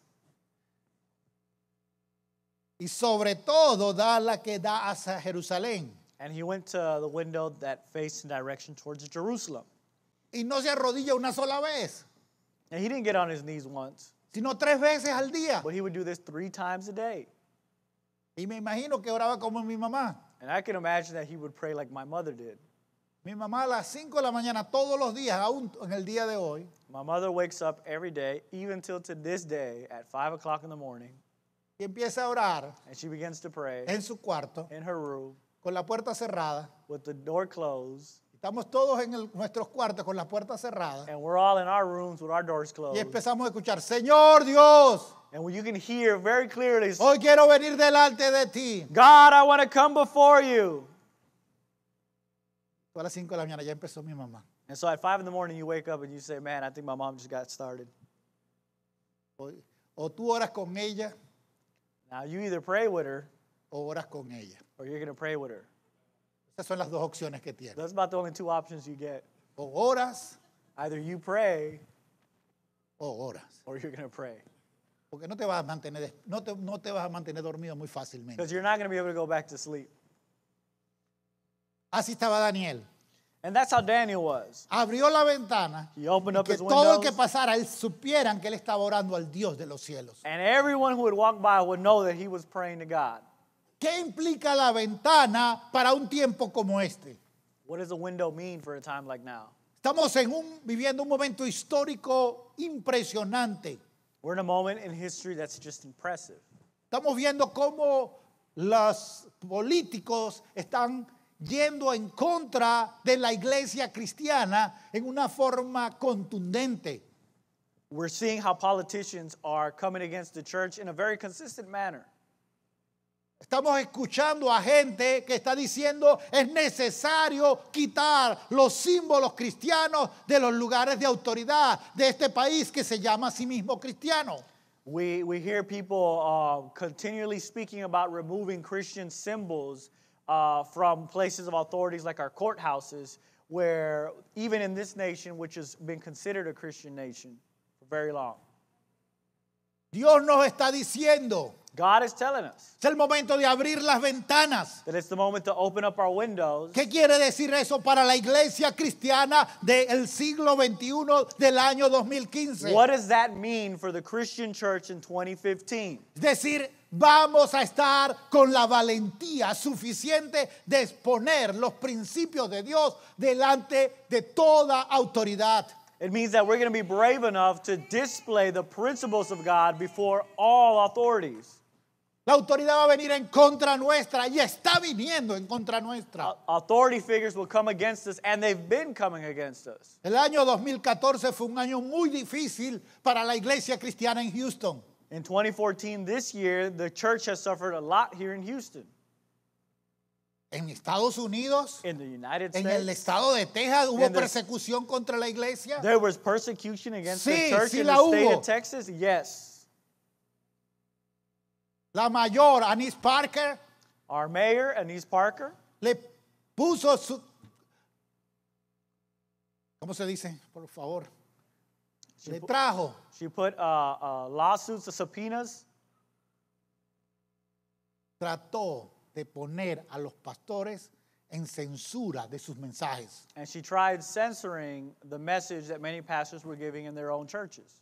y sobre todo da la que da hacia Jerusalén. and he went to the window that faced in direction towards Jerusalem. Y no se arrodilla una sola vez, And he didn't get on his knees once, sino tres veces al día. but he would do this three times a day. Y me imagino que oraba como mi mamá. And I can imagine that he would pray like my mother did. Mi mamá a las 5 de la mañana todos los días, aún en el día de hoy, My mother wakes up every day, even till to this day, at 5 o'clock in the morning, y empieza a orar and she begins to pray en su cuarto, in her room con la puerta cerrada. with the door closed. Estamos todos en el- nuestros cuartos con las puertas cerradas. And we're all in our rooms with our doors Y closed. empezamos a escuchar, Señor Dios, And when you can hear very clearly, hoy oh, quiero venir delante de ti. God, I want to come before you. A las 5 de la mañana ya empezó mi mamá. And so at 5 in the morning, you wake up and you say, Man, I think my mom just got started. O, o tú oras con ella Now, you either pray with her o oras con ella. or you're going to pray with her. Esas son las dos opciones que tienes. That's about the only two options you get. O oras Either you pray o oras. or you're going to pray. Porque no te vas a mantener, no te, no te vas a mantener dormido muy fácilmente. Because you're not going to be able to go back to sleep. Así estaba Daniel. And that's how Daniel was. Abrió la ventana He opened up que his todo el que pasara, él supieran que él estaba orando al Dios de los cielos. and everyone who would walk by would know that he was praying to God. ¿Qué implica la ventana para un tiempo como este? What does a window mean for a time like now? Estamos en un, viviendo un momento histórico impresionante. We're in a moment in history that's just impressive. Estamos viendo cómo los políticos están yendo en contra de la iglesia cristiana en una forma contundente. We're seeing how politicians are coming against the church in a very consistent manner. Estamos escuchando a gente que está diciendo es necesario quitar los símbolos cristianos de los lugares de autoridad de este país que se llama a sí mismo cristiano. We, we hear people uh, continually speaking about removing Christian symbols uh, from places of authorities like our courthouses, where even in this nation, which has been considered a Christian nation for very long, Dios nos está diciendo, God is telling us es el momento de abrir las ventanas. that it's the moment to open up our windows. ¿Qué quiere decir eso para la iglesia cristiana del siglo XXI del año 2015? What does that mean for the Christian church in 2015? Es decir, vamos a estar con la valentía suficiente de exponer los principios de Dios delante de toda autoridad. It means that we're going to be brave enough to display the principles of God before all authorities. La autoridad va a venir en contra nuestra y está viniendo en contra nuestra. Au- Authority figures will come against us, and they've been coming against us. El año 2014 fue un año muy difícil para la iglesia cristiana en Houston. In 2014, this year, the church has suffered a lot here in Houston. En Estados Unidos, In the United en el States, estado de Texas, hubo the- persecución contra la iglesia. there was persecution against Sí, the church sí in the state hubo. of Texas. Yes. La mayor, Anise Parker, Our mayor, Anise Parker, le puso su... ¿Cómo se dice? Por favor. Le trajo she put uh, uh, lawsuits, the subpoenas, trató de poner a los pastores en censura de sus mensajes. And she tried censoring the message that many pastors were giving in their own churches.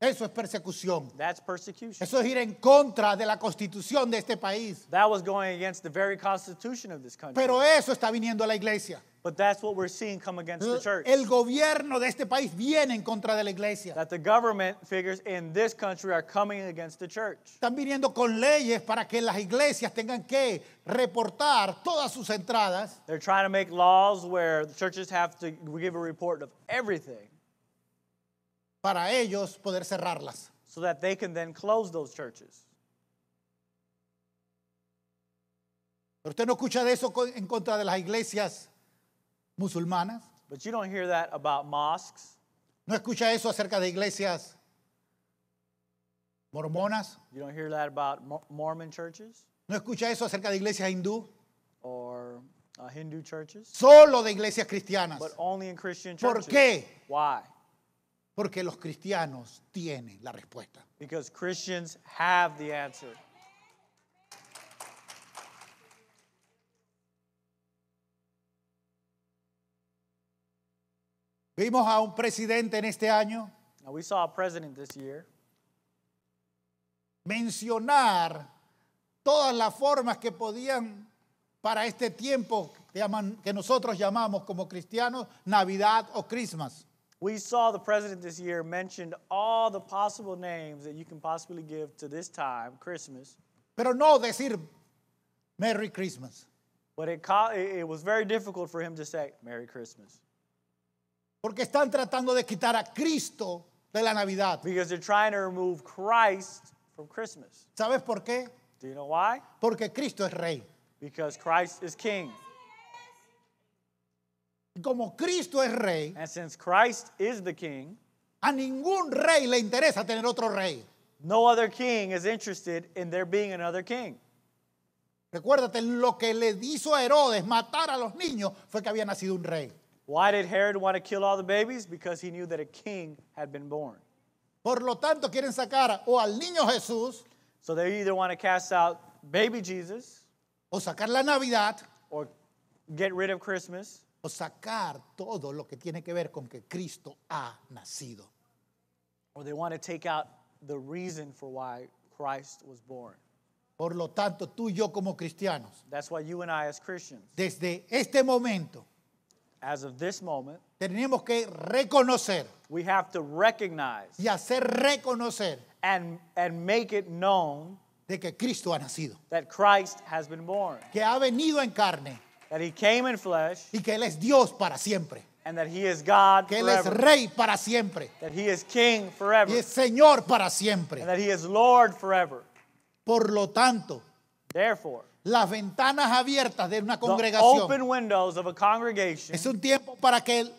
Eso es persecución. That's persecution. Eso es ir en contra de la constitución de este país. That was going against the very constitution of this country. Pero eso está viniendo a la iglesia. But that's what we're seeing come against the church. El gobierno de este país viene en contra de la iglesia. That the government figures in this country are coming against the church. Están viniendo con leyes para que las iglesias tengan que reportar todas sus entradas They're trying to make laws where the churches have to give a report of everything para ellos poder cerrarlas. so that they can then close those churches. Pero usted no escucha de eso en contra de las iglesias musulmanas. But you don't hear that about mosques. No escucha eso acerca de iglesias mormonas. You don't hear that about Mo- Mormon churches No escucha eso acerca de iglesias hindú. or uh, Hindu churches, Solo de iglesias cristianas. but only in Christian ¿Por churches. qué? Why? Porque los cristianos tienen la respuesta. Because Christians have the answer. Vimos a un presidente en este año Now, we saw a president this year mencionar todas las formas que podían para este tiempo que, llaman- que nosotros llamamos como cristianos Navidad o Christmas. We saw the president this year mentioned all the possible names that you can possibly give to this time, Christmas, Pero no decir Merry Christmas. but it, it it was very difficult for him to say Merry Christmas Porque están tratando de quitar a Cristo de la Navidad. because they're trying to remove Christ from Christmas. ¿Sabes por qué? Do you know why? Porque Cristo es rey. Because Christ is king. Como Cristo es rey, And since Christ is the king, a ningún rey le interesa tener otro rey. no other king is interested in there being another king. Recuérdate, lo que le hizo a Herodes matar a los niños fue que había nacido un rey. Why did Herod want to kill all the babies? Because he knew that a king had been born. Por lo tanto, quieren sacar o al niño Jesús So they either want to cast out baby Jesus o sacar la Navidad or get rid of Christmas o sacar todo lo que tiene que ver con que Cristo ha nacido. or they want to take out the reason for why Christ was born. Por lo tanto, tú y yo como cristianos, That's why you and I, as Christians, desde este momento, as of this moment, tenemos que reconocer we have to recognize y hacer reconocer and, and make it known de que Cristo ha nacido, that Christ has been born, que ha venido en carne that he came in flesh, y que Él es Dios para siempre, and that he is God que Él es rey para siempre that he is king forever, y es Señor para siempre. and that he is Lord forever. Por lo tanto, Therefore, las ventanas abiertas de una the congregación open windows of a congregation es un tiempo para que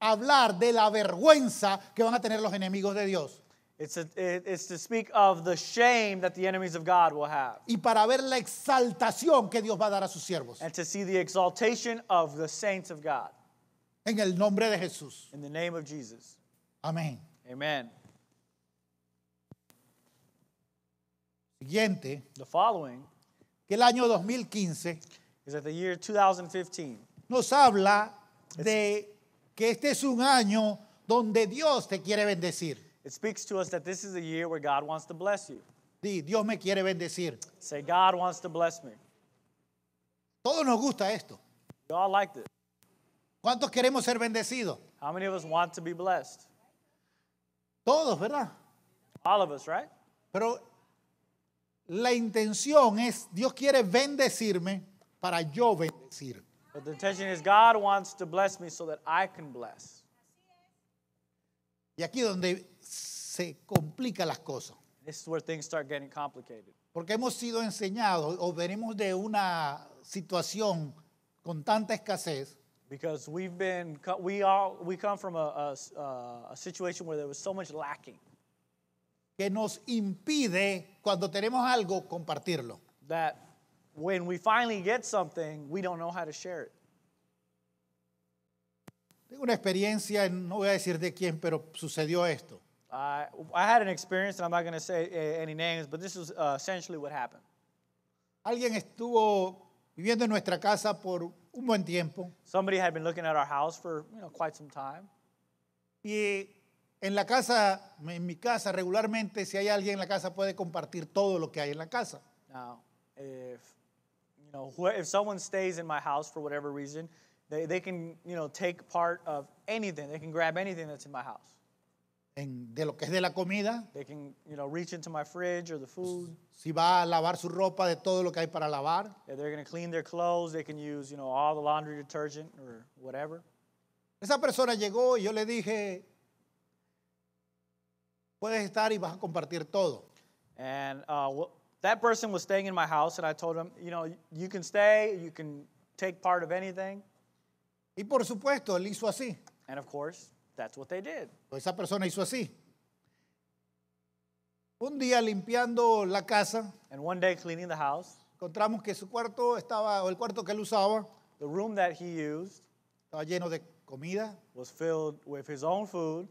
hablar de la vergüenza que van a tener los enemigos de Dios It's, a, it- it's to speak of the shame that the enemies of God will have y para ver la exaltación que Dios va a dar a sus siervos and to see the exaltation of the saints of God. en el nombre de Jesús. In the name of Jesus. Amén. Amen. Siguiente, The following que el año 2015 is that the year 2015 nos habla de que este es un año donde Dios te quiere bendecir. It speaks to us that this is a year where God wants to bless you. Di, Dios me quiere bendecir. Say, God wants to bless me. Todos nos gusta esto. We all like this. ¿Cuántos queremos ser bendecidos? How many of us want to be blessed? Todos, ¿verdad? All of us, right? Pero la intención es, Dios quiere bendecirme para yo bendecir. But the intention is God wants to bless me so that I can bless. Y aquí es donde se complican las cosas. This is where things start getting complicated. Porque hemos sido enseñados o venimos de una situación con tanta escasez Because we've been, we all, we come from a, a, a situation where there was so much lacking que nos impide, cuando tenemos algo, compartirlo. that when we finally get something, we don't know how to share it. Tengo una experiencia, no voy a decir de quién, pero sucedió esto. I, I had an experience, and I'm not going to say uh, any names, but this is uh, essentially what happened. Alguien estuvo viviendo en nuestra casa por un buen tiempo. Somebody had been looking at our house for you know quite some time. Y en la casa, en mi casa, regularmente, si hay alguien en la casa, puede compartir todo lo que hay en la casa. Now, if you know if someone stays in my house for whatever reason, they, they can you know take part of anything. They can grab anything that's in my house. En- de lo que es de la comida, They can you know reach into my fridge or the food. si va a lavar su ropa, de todo lo que hay para lavar. If they're gonna clean their clothes, they can use you know all the laundry detergent or whatever. Esa persona llegó y yo le dije, puedes estar y vas a compartir todo. And uh, wh- that person was staying in my house, and I told him, you know, you can stay, you can take part of anything. Y por supuesto, él hizo así. And of course, that's what they did. Esa persona hizo así. Un día limpiando la casa, And one day, cleaning the house, encontramos que su cuarto estaba, o el cuarto que él usaba, the room that he used estaba lleno de comida, was filled with his own food,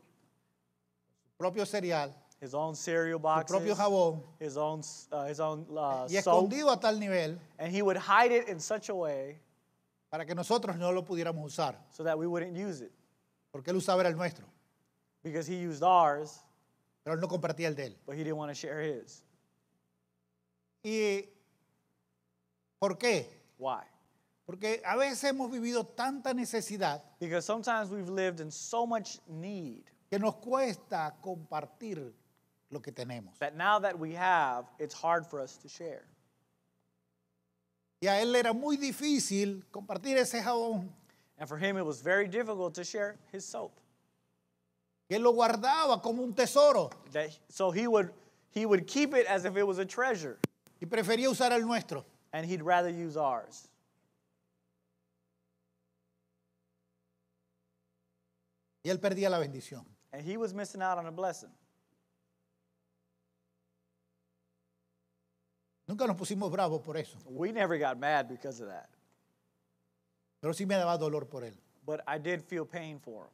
propio cereal, his own cereal su boxes, propio jabón, his own, uh, his own uh, y soap, escondido a tal nivel and he would hide it in such a way para que nosotros no lo pudiéramos usar, so that we wouldn't use it, porque él usaba era el nuestro, because he used ours, pero él no compartía el de él. but he didn't want to share his. ¿Y por qué? Why? Porque a veces hemos vivido tanta necesidad Because sometimes we've lived in so much need que nos cuesta compartir lo que tenemos. that now that we have, it's hard for us to share. Y a él era muy difícil compartir ese jabón, And for him, it was very difficult to share his soap. que él lo guardaba como un tesoro That, so he would, he would keep it as if it was a treasure, y prefería usar el nuestro. and he'd rather use ours. Y él perdía la bendición. And he was missing out on a blessing. Nunca nos pusimos bravos por eso, We never got mad because of that, pero sí me daba dolor por él. but I did feel pain for him.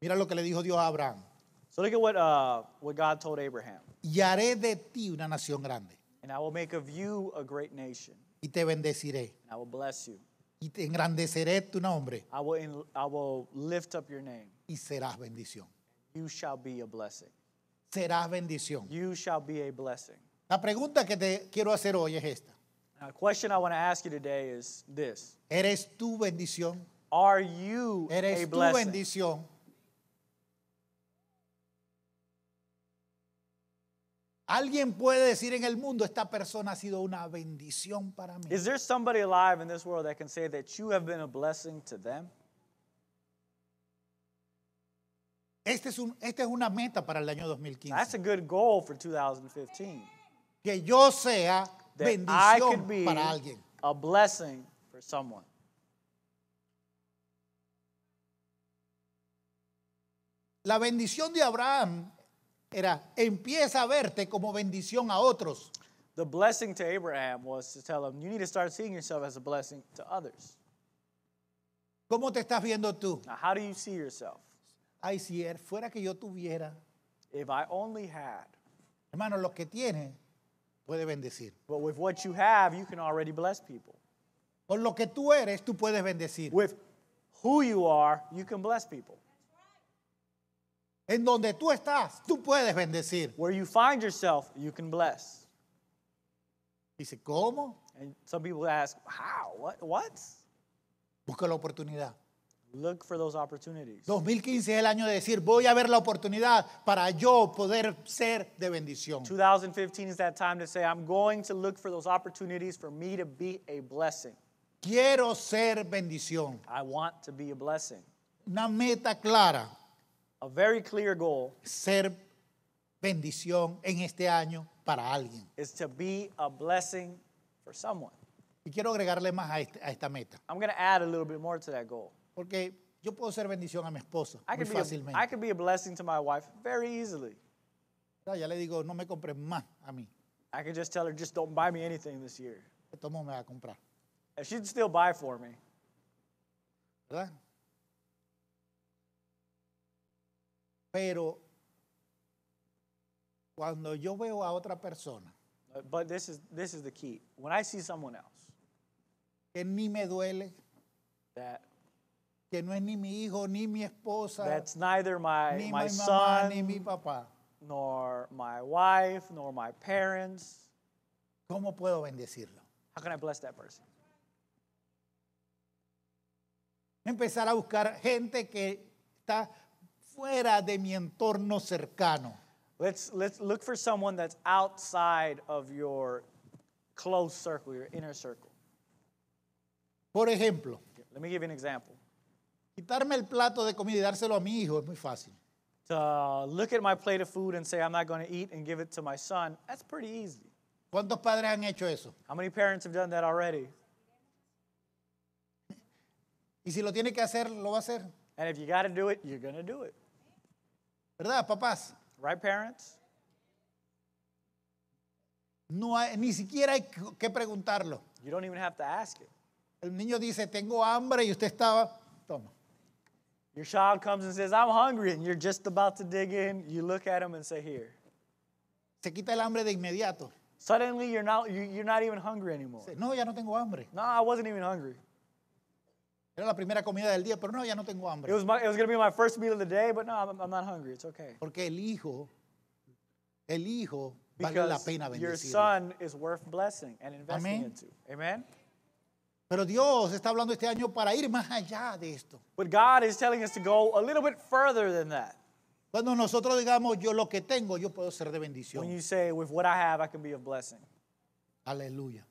Mira lo que le dijo Dios a Abraham. So look at what, uh, what God told Abraham. Y haré de ti una nación grande And I will make of you a great nation, y te bendeciré and I will bless you. y te engrandeceré tu nombre I will, I will lift up your name. y serás bendición. You shall be a blessing. Serás bendición. You shall be a blessing. La pregunta que te quiero hacer hoy es esta. Now, a question I want to ask you today is this ¿Eres tu bendición? Are you a ¿Eres tu blessing? bendición? Alguien puede decir en el mundo, esta persona ha sido una bendición para mí. Is there somebody alive in this world that can say that you have been a blessing to them? Este es un, esta es una meta para el año 2015. That's a good goal for 2015. que yo sea That I bendición could be para alguien. a blessing for someone. La bendición de Abraham era, empieza a verte como bendición a otros. The blessing to Abraham was to tell him, you need to start seeing yourself as a blessing to others. ¿Cómo te estás viendo tú? Now, how do you see yourself? Ay, si er- fuera que yo tuviera, If I only had, hermano, lo que tiene puede bendecir. but with what you have, you can already bless people. Con lo que tú eres, tú puedes bendecir. With who you are, you can bless people. En donde tú estás, tú puedes bendecir. Where you find yourself, you can bless. Dice, ¿cómo? And some people ask, how? What? What? Busca la oportunidad. Look for those opportunities. 2015 es el año de decir, voy a ver la oportunidad para yo poder ser de bendición. 2015 is that time to say, I'm going to look for those opportunities for me to be a blessing. Quiero ser bendición. I want to be a blessing. Una meta clara, A very clear goal ser bendición en este año para alguien. is to be a blessing for someone. Y quiero agregarle más a, este- a esta meta, I'm going to add a little bit more to that goal. Porque yo puedo ser bendición a mi esposa I muy be a, fácilmente. I could be a blessing to my wife very easily. Ah, Ya le digo, no me compres más a mí. I could just tell her, just don't buy me anything this year. Todo modo me va a comprar, And she'd still buy for me. ¿verdad? Pero cuando yo veo a otra persona But this is this is the key. When I see someone else que ni me duele, that que no es ni mi hijo, ni mi esposa, that's neither my ni my mi mamá, ni son mi papá, nor my wife nor my parents, ¿cómo puedo bendecirlo? how can I bless that person? Empezar a buscar gente que está fuera de mi entorno cercano. Let's let's look for someone that's outside of your close circle, your inner circle. Por ejemplo, Let me give you an example. Quitarme el plato de comida y dárselo a mi hijo es muy fácil. To look at my plate of food and say I'm not going to eat and give it to my son, that's pretty easy. ¿Cuántos padres han hecho eso? How many parents have done that already? Y si lo tiene que hacer, lo va a hacer. And if you got to do it, you're going to do it. ¿Verdad, papás? Right, parents? No hay- ni siquiera hay que preguntarlo. You don't even have to ask it. El niño dice, tengo hambre y usted estaba, toma. Your child comes and says, I'm hungry, and you're just about to dig in. You look at him and say, Here. Se quita el hambre de inmediato. Suddenly, you're not, you- you're not even hungry anymore. No, ya no tengo hambre. No, I wasn't even hungry. Era la primera comida del día, pero no, ya no tengo It hambre. was, my, it was going to be my first meal of the day, but no, I'm, I'm not hungry. It's okay. Porque el hijo, el hijo vale la Because pena your son is worth blessing and investing Amén. into. Amen? Pero Dios está hablando este año para ir más allá de esto. But God is telling us to go a little bit further than that. Cuando nosotros digamos, yo lo que tengo, yo puedo ser de When bendición. you say, with what I have, I can be of blessing. Aleluya.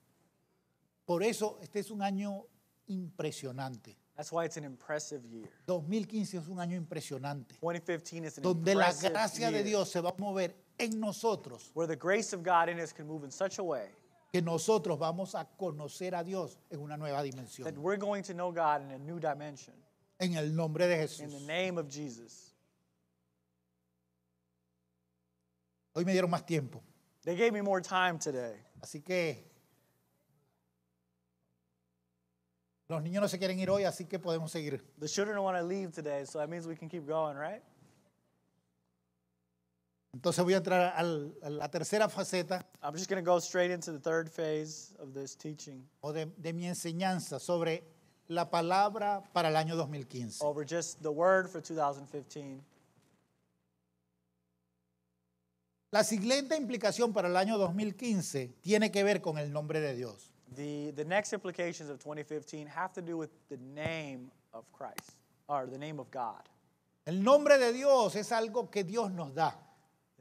Por eso este es un año impresionante. That's why it's an impressive year. 2015 es un año impresionante. 2015 is an Donde la gracia de year Dios se va a mover en nosotros. where the grace of God in us can move in such a way Que nosotros vamos a conocer a Dios en una nueva that dimensión. we're going to know God in a new dimension. En el nombre de In Jesús. the name of Jesus. Hoy me dieron más tiempo. They gave me more time today. Así que los niños no se quieren ir hoy, así que podemos seguir. The children don't want to leave today, so that means we can keep going, right? Entonces voy a entrar al- a la tercera faceta I'm just going to go straight into the third phase of this teaching o de, de mi enseñanza sobre la palabra para el año 2015. over just the word for 2015. La siguiente implicación para el año 2015 tiene que ver con el nombre de Dios. The, the next implications of 2015 have to do with the name of Christ, or the name of God. El nombre de Dios es algo que Dios nos da.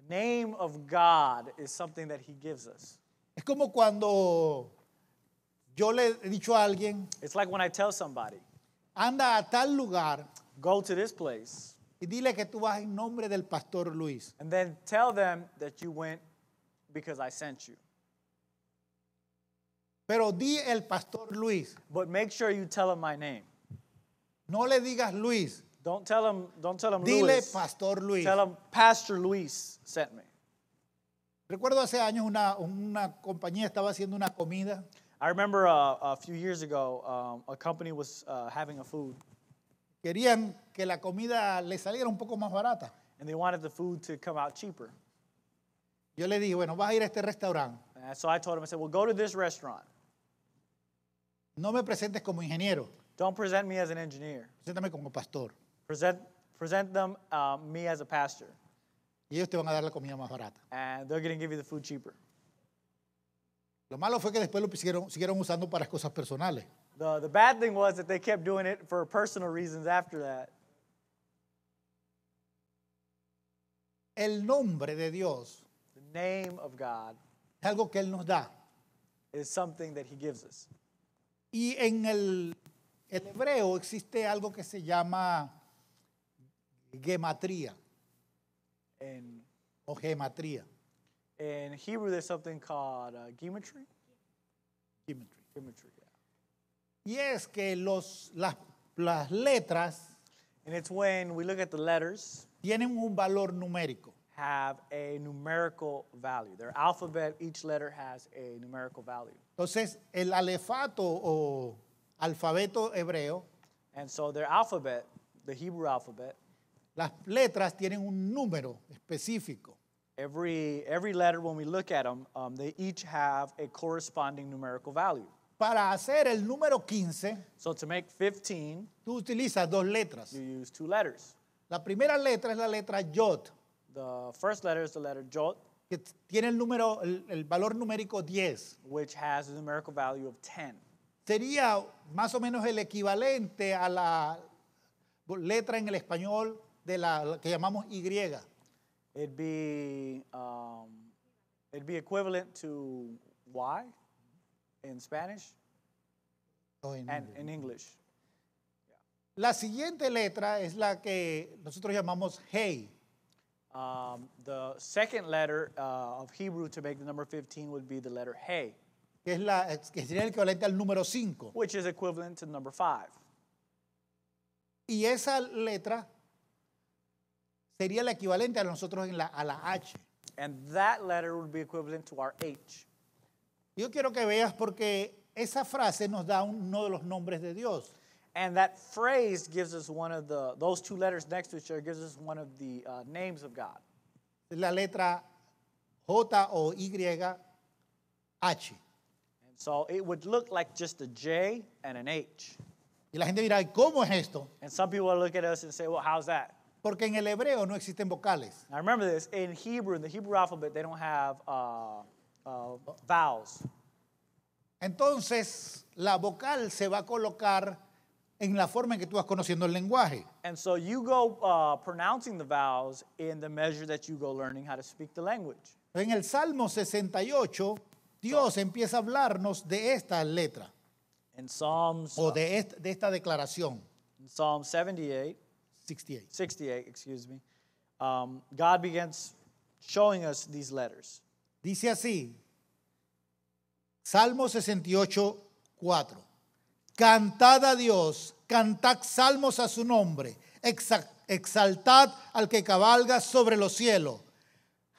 Name of God is something that He gives us. Es como cuando yo le he dicho a alguien, It's like when I tell somebody, anda a tal lugar go to this place, y dile que tú vas en nombre del pastor Luis. and then tell them that you went because I sent you. Pero di el pastor Luis. But make sure you tell them my name. No le digas Luis, Don't tell them, don't tell them dile Luis. pastor Luis. Tell them Pastor Luis sent me. Recuerdo hace años una, una compañía estaba haciendo una comida I remember uh, a few years ago, um, a company was uh, having a food, Querían que la comida le saliera un poco más barata. and they wanted the food to come out cheaper. Yo le dije, bueno, vas a ir a este restaurante. And so I told him, I said, well, go to this restaurant. No me presentes como ingeniero, Don't present me as an engineer. preséntame como pastor. Present, present them uh, me as a pastor, Y ellos te van a dar la comida más barata. and they're going to give you the food cheaper. Lo malo fue que después lo siguieron, siguieron usando para cosas personales. The, the bad thing was that they kept doing it for personal reasons after that. El nombre de Dios The name of God es algo que Él nos da. is something that He gives us. Y en el, el hebreo existe algo que se llama gematría In, o gematría. in Hebrew, there's something called uh, geometry. Gematry. Geometry, yeah. Y es que los, las, las letras And it's when we look at the letters tienen un valor numérico. have a numerical value. Their alphabet, each letter has a numerical value. Entonces, el alefato o alfabeto hebreo, And so their alphabet, the Hebrew alphabet, las letras tienen un número específico. Every, every letter, when we look at them, um, they each have a corresponding numerical value. Para hacer el número 15, So to make 15, tú utilizas dos letras. you use two letters. La primera letra es la letra Yod, The first letter is the letter Jot, que tiene el, número, el, el valor numérico 10. which has a numerical value of 10. Sería más o menos el equivalente a la letra en el español de la, la que llamamos Y. It'd be, um, it'd be equivalent to Y in Spanish o en and inglés. in English. La siguiente letra es la que nosotros llamamos Hey. Um, the second letter uh, of Hebrew to make the number 15 would be the letter Hey, que, es la, que sería el equivalente al número 5. which is equivalent to number 5. Y esa letra sería la equivalente a nosotros en la, a la H. And that letter would be equivalent to our H. Yo quiero que veas porque esa frase nos da uno de los nombres de Dios. And that phrase gives us one of the, those two letters next to each other gives us one of the uh, names of God. La letra J o Y H. And so it would look like just a J and an H. Y la gente dirá, ¿y cómo es esto? And some people will look at us and say, well, how's that? Porque en el hebreo no existen vocales. Now remember this, in Hebrew, in the Hebrew alphabet, they don't have uh, uh, vowels. Entonces, la vocal se va a colocar en la forma en que tú vas conociendo el lenguaje. And so you go uh, pronouncing the vowels in the measure that you go learning how to speak the language. En el Salmo 68, Dios empieza a hablarnos de esta letra In Psalms, o de esta, de esta declaración. in Psalm 78, 68. 68, excuse me, um, God begins showing us these letters. Dice así, Salmo 68, 4. Cantad a Dios, cantad salmos a su nombre, exa- exaltad al que cabalga sobre los cielos.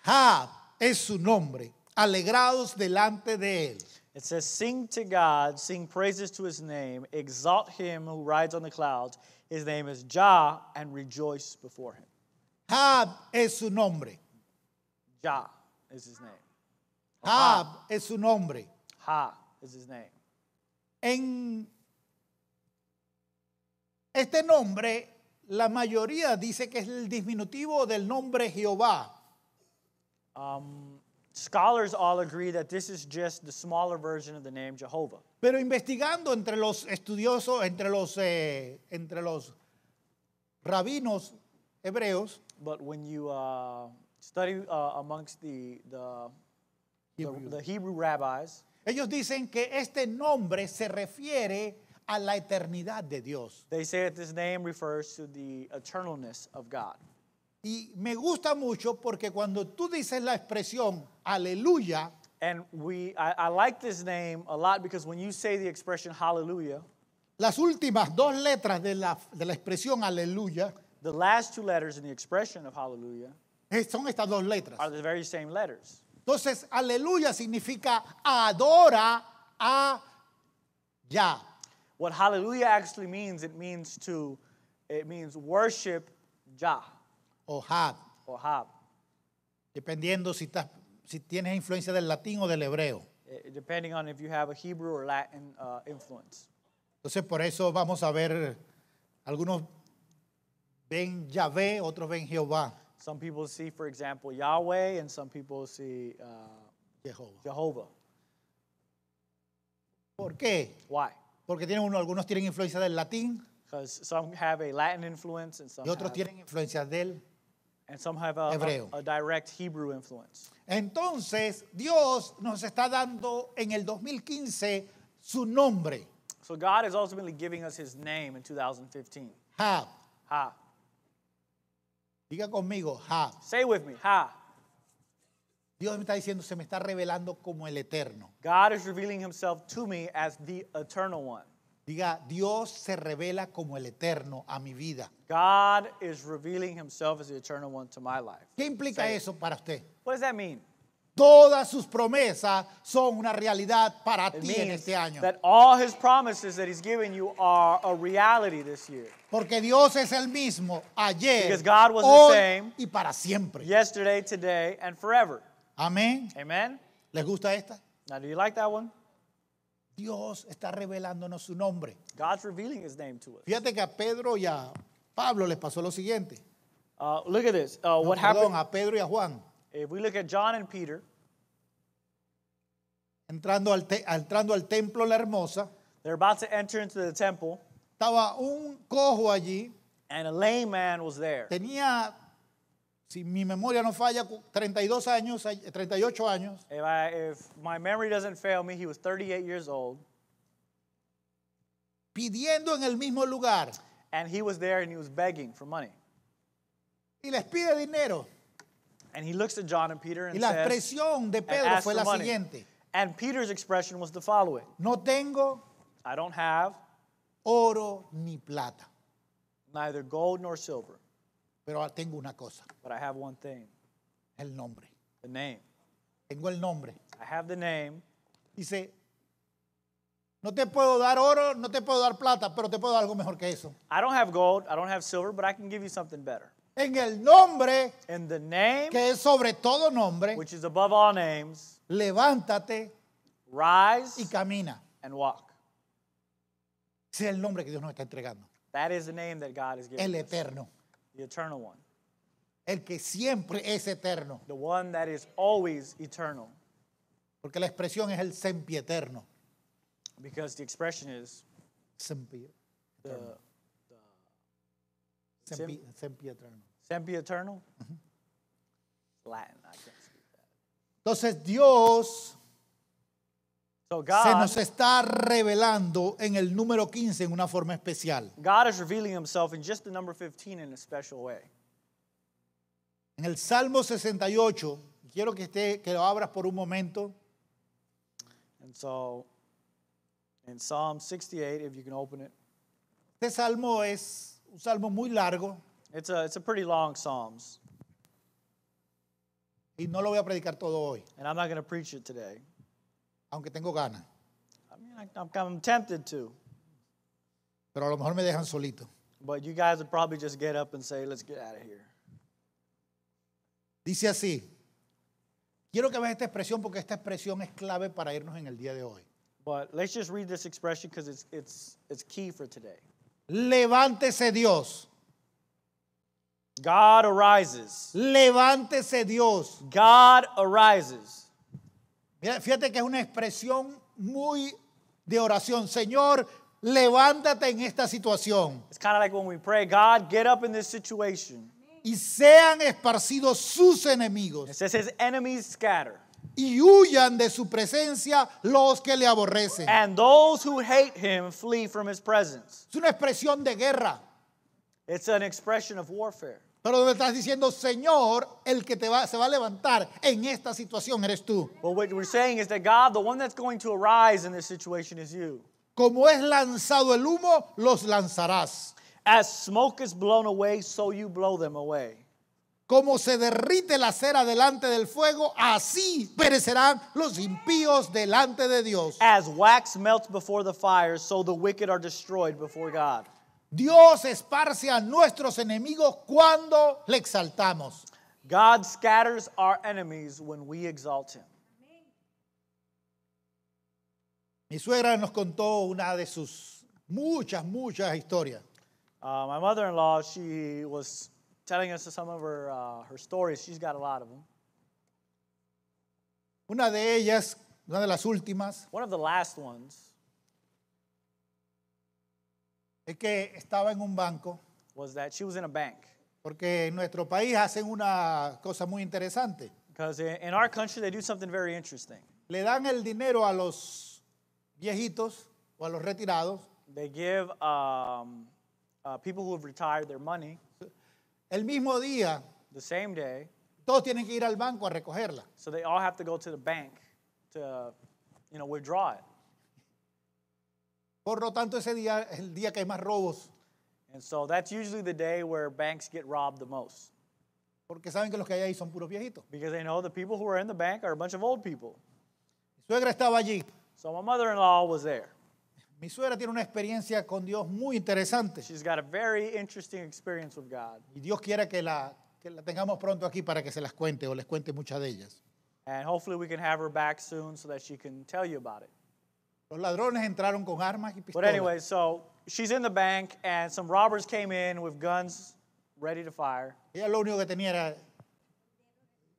Ja es su nombre, alegrados delante de él. It says, Sing to God, sing praises to his name, exalt him who rides on the clouds. His name is Jah, and rejoice before him. Jab es su nombre. Jah is his name. Jab es su nombre. Ha is his name. En este nombre, la mayoría dice que es el disminutivo del nombre Jehová. Um, scholars all agree that this is just the smaller version of the name Jehovah. Pero investigando entre los estudiosos, entre los, eh, entre los rabinos hebreos, But when you uh, study uh, amongst the, the, the, Hebrew. the Hebrew rabbis, ellos dicen que este nombre se refiere a la eternidad de Dios. they say that this name refers to the eternalness of God. Y me gusta mucho porque cuando tú dices la expresión aleluya, And we, I, I like this name a lot because when you say the expression hallelujah, las últimas dos letras de la, de la expresión aleluya the last two letters in the expression of hallelujah son estas dos letras. are the very same letters. Entonces, aleluya significa adora a ya. What hallelujah actually means, it means to, it means worship Jah o or Hab, dependiendo si, estás, si tienes influencia del latín o del hebreo. eh, depending on if you have a Hebrew or Latin uh, influence. Entonces, por eso vamos a ver, algunos ven Yahvé, otros ven Jehová, Some people see, for example, Yahweh, and some people see uh. Jehovah. ¿Por qué? Why? Porque tienen uno, algunos tienen influencia del latín Because some have a Latin influence and some y otros have, tienen influencia del... and some have a, Hebreo. a, a direct Hebrew influence. Entonces, Dios nos está dando en el 2015 su nombre, So God is ultimately giving us His name in 2015. Jab. Ha. Diga conmigo, Jab. Say with me. Ha. Dios me está diciendo, se me está revelando como el eterno. God is revealing Himself to me as the eternal one. Diga, Dios se revela como el eterno a mi vida. God is revealing Himself as the eternal one to my life. ¿Qué implica Say eso para usted? What does that mean? todas sus promesas son una realidad para It ti en este año. that all his promises that he's given you are a reality this year. Porque Dios es el mismo ayer, Because God was the hoy same y para siempre. Yesterday, today, and forever. Amén. Amen? ¿Les gusta esta? Now, do you like that one? Dios está revelándonos su nombre. God's revealing his name to us. Fíjate que a Pedro y a Pablo les pasó lo siguiente. Uh, look at this. Uh, No, what perdón, happened a Pedro y a Juan. if we look at John and Peter? Entrando al, te- entrando al templo La Hermosa, They're about to enter into the temple, estaba un cojo allí. and a lame man was there. Tenía, si mi memoria no falla, cu- 32 años, eh, 38 años. If, I, if my memory doesn't fail me, he was 38 years old, pidiendo en el mismo lugar and he was there and he was begging for money. y les pide dinero. And he looks at John and Peter Y and la says, expresión de Pedro fue la money. siguiente. And Peter's expression was the following No tengo I don't have oro ni plata, neither gold nor silver, pero tengo una cosa, but I have one thing el nombre. the name. Tengo el nombre. I have the name. Dice, no te puedo dar oro, no te puedo dar plata, pero te puedo dar algo mejor que eso. I don't have gold, I don't have silver, but I can give you something better. En el nombre In the name, que es sobre todo nombre, which is above all names, levántate rise y camina. and walk. Ese es el nombre que Dios nos está entregando. That is the name that God is El giving us, eterno. The eternal one, El que siempre es eterno. the one that is always eternal, Porque la expresión es el sempieterno. because the expression is Sempi, the sempi, sempieterno. semi-eternal. Latin, I can't speak that. Entonces Dios So se God, nos está revelando en el número 15 en una forma especial. God is revealing Himself in just the number 15 in a special way. En el Salmo 68, quiero que, esté, que lo abras por un momento. And so, in Psalm 68, if you can open it, Este salmo es un salmo muy largo it's a it's a pretty long Psalms, y no lo voy a predicar todo hoy, and I'm not going to preach it today. Aunque tengo ganas, I mean, I'm, I'm tempted to, pero a lo mejor me dejan solito. but you guys would probably just get up and say, "Let's get out of here." Dice así, quiero que veas esta expresión porque esta expresión es clave para irnos en el día de hoy. But let's just read this expression because it's it's it's key for today. Levántese Dios, God arises. levántese Dios. God arises. Fíjate que es una expresión muy de oración. Señor, levántate en esta situación It's kind of like when we pray, God, get up in this situation. y sean esparcidos sus enemigos It says his enemies scatter. y huyan de su presencia los que le aborrecen. And those who hate him flee from his presence. Es una expresión de guerra, It's an expression of warfare. Pero donde estás diciendo, Señor, el que te va, se va a levantar en esta situación eres tú. But what we're saying is that God, the one that's going to arise in this situation is you. Como es lanzado el humo, los lanzarás. As smoke is blown away, so you blow them away. Como se derrite la cera delante del fuego, así perecerán los impíos delante de Dios. As wax melts before the fire, so the wicked are destroyed before God. Dios esparce a nuestros enemigos cuando le exaltamos. God scatters our enemies when we exalt him. Mi suegra nos contó una de sus muchas, muchas historias. Uh, my mother-in-law, she was telling us some of her uh, her stories. She's got a lot of them. Una de ellas, una de las últimas, One of the last ones es que estaba en un banco, was that she was in a bank porque en nuestro país hacen una cosa muy interesante. because in, our country they do something very interesting. Le dan el dinero a los viejitos o a los retirados They give um, uh, people who have retired their money el mismo día. the same day, Todos tienen que ir al banco a recogerla. so they all have to go to the bank to, you know, withdraw it. Por lo tanto, ese día es el día que hay más robos. And so that's usually the day where banks get robbed the most. porque saben que los que hay ahí son puros viejitos. because they know the people who are in the bank are a bunch of old people. Mi suegra estaba allí. So my mother-in-law was there. Mi suegra tiene una experiencia con Dios muy interesante She's got a very interesting experience with God. y Dios quiera que la, que la tengamos pronto aquí para que se las cuente o les cuente muchas de ellas. And hopefully we can have her back soon so that she can tell you about it. Los ladrones entraron con armas y But anyway, so she's in the bank and some robbers came in with guns ready to fire. Ella lo único que tenía era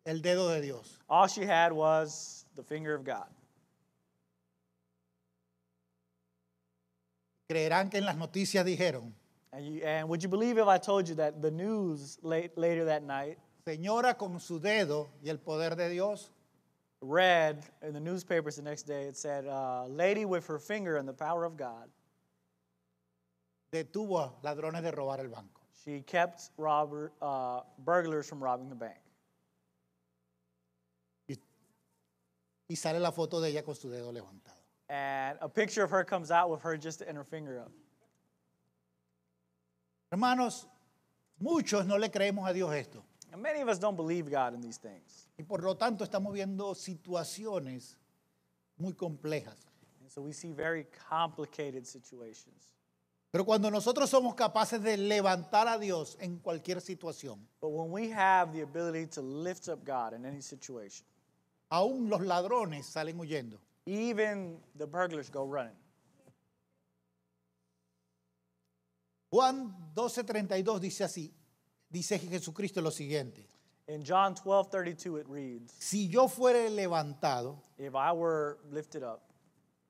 el dedo de Dios. All she had was the finger of God. Creerán que en las noticias dijeron, And, you, and would you believe if I told you that the news late, later that night señora con su dedo y el poder de Dios read in the newspapers the next day, it said, uh, Lady with her finger in the power of God, detuvo a ladrones de robar el banco. she kept robber, uh, burglars from robbing the bank. Y, y sale la foto de ella con su dedo levantado. And a picture of her comes out with her just and her finger up. Hermanos, muchos no le creemos a Dios esto. And many of us don't believe God in these things. Y por lo tanto estamos viendo situaciones muy complejas. And so we see very complicated situations. Pero cuando nosotros somos capaces de levantar a Dios en cualquier situación, But when we have the ability to lift up God in any situation, aún los ladrones salen huyendo. even the burglars go running. Juan 12:32 dice así, dice Jesucristo lo siguiente, In John 12 32, it reads, si yo fuere levantado, If I were lifted up,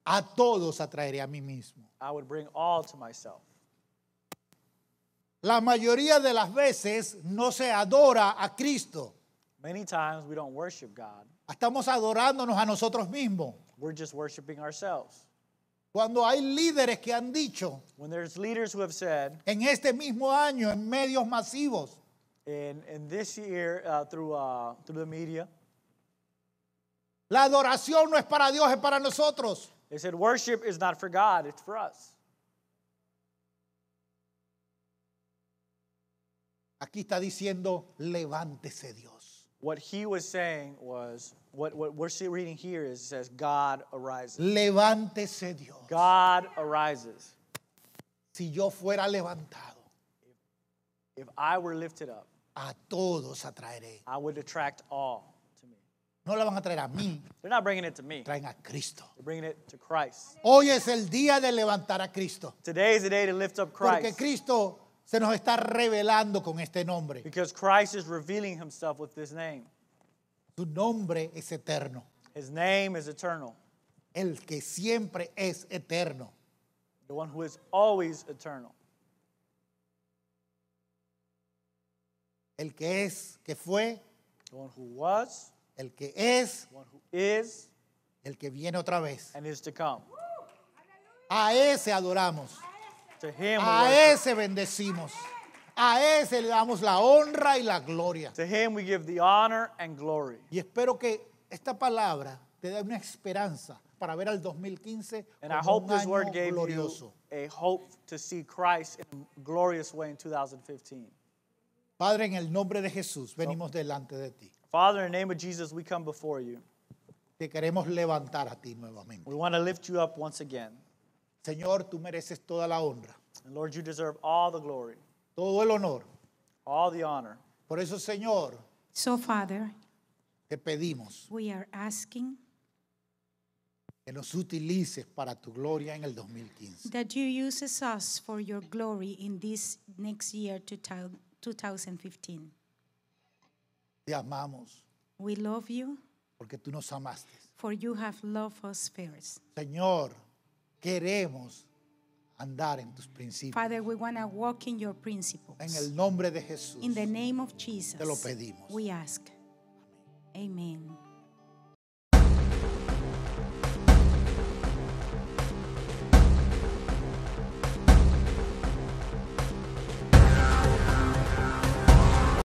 a todos atraeré a mí mismo. I would bring all to myself. La mayoría de las veces no se adora a Cristo. Many times we don't worship God, Estamos adorándonos a nosotros mismos. we're just worshiping ourselves. Cuando hay líderes que han dicho When there's leaders who have said en este mismo año en medios masivos, in, in this year uh, through, uh, through the media, la adoración no es para Dios, es para nosotros. they said worship is not for God, it's for us. Aquí está diciendo, levántese Dios. What he was saying was, what, what we're reading here is it says, God arises. Levántese Dios. God arises. Si yo fuera levantado, If I were lifted up, a todos atraeré. I would attract all to me. No la van a traer a mí, They're not bringing it to me, traen a Cristo. they're bringing it to Christ. Hoy es el día de levantar a Cristo. Today is the day to lift up Christ. Porque Cristo se nos está revelando con este nombre. because Christ is revealing himself with this name. Su nombre es eterno. His name is eternal, El que siempre es eterno. the one who is always eternal, El que es, que fue, the one who was, el que es, the one who is, el que viene otra vez. and is to come. A ese adoramos. To him we A ese bendecimos. A ese le damos la honra y la gloria. To him we give the honor and glory. Y espero que esta palabra te dé una esperanza para ver al 2015 And I como hope un this word año gave you glorioso. a hope to see Christ in a glorious way in 2015. Padre, en el nombre de Jesús, venimos delante de ti. Father, in the name of Jesus, we come before you. Te queremos levantar a ti nuevamente. We want to lift you up once again. Señor, tú mereces toda la honra, And Lord, you deserve all the glory, todo el honor. all the honor. Por eso, Señor, So, Father, te pedimos we are asking que nos utilices para tu gloria en el 2015. that you uses us for your glory in this next year, 2000 2015. Te amamos We love you, porque tú nos amaste. for you have loved us first. Señor, queremos andar en tus principios. Father, we want to walk in your En principles. el nombre de Jesús. In the name of Jesus, Te lo pedimos. we ask. Amen.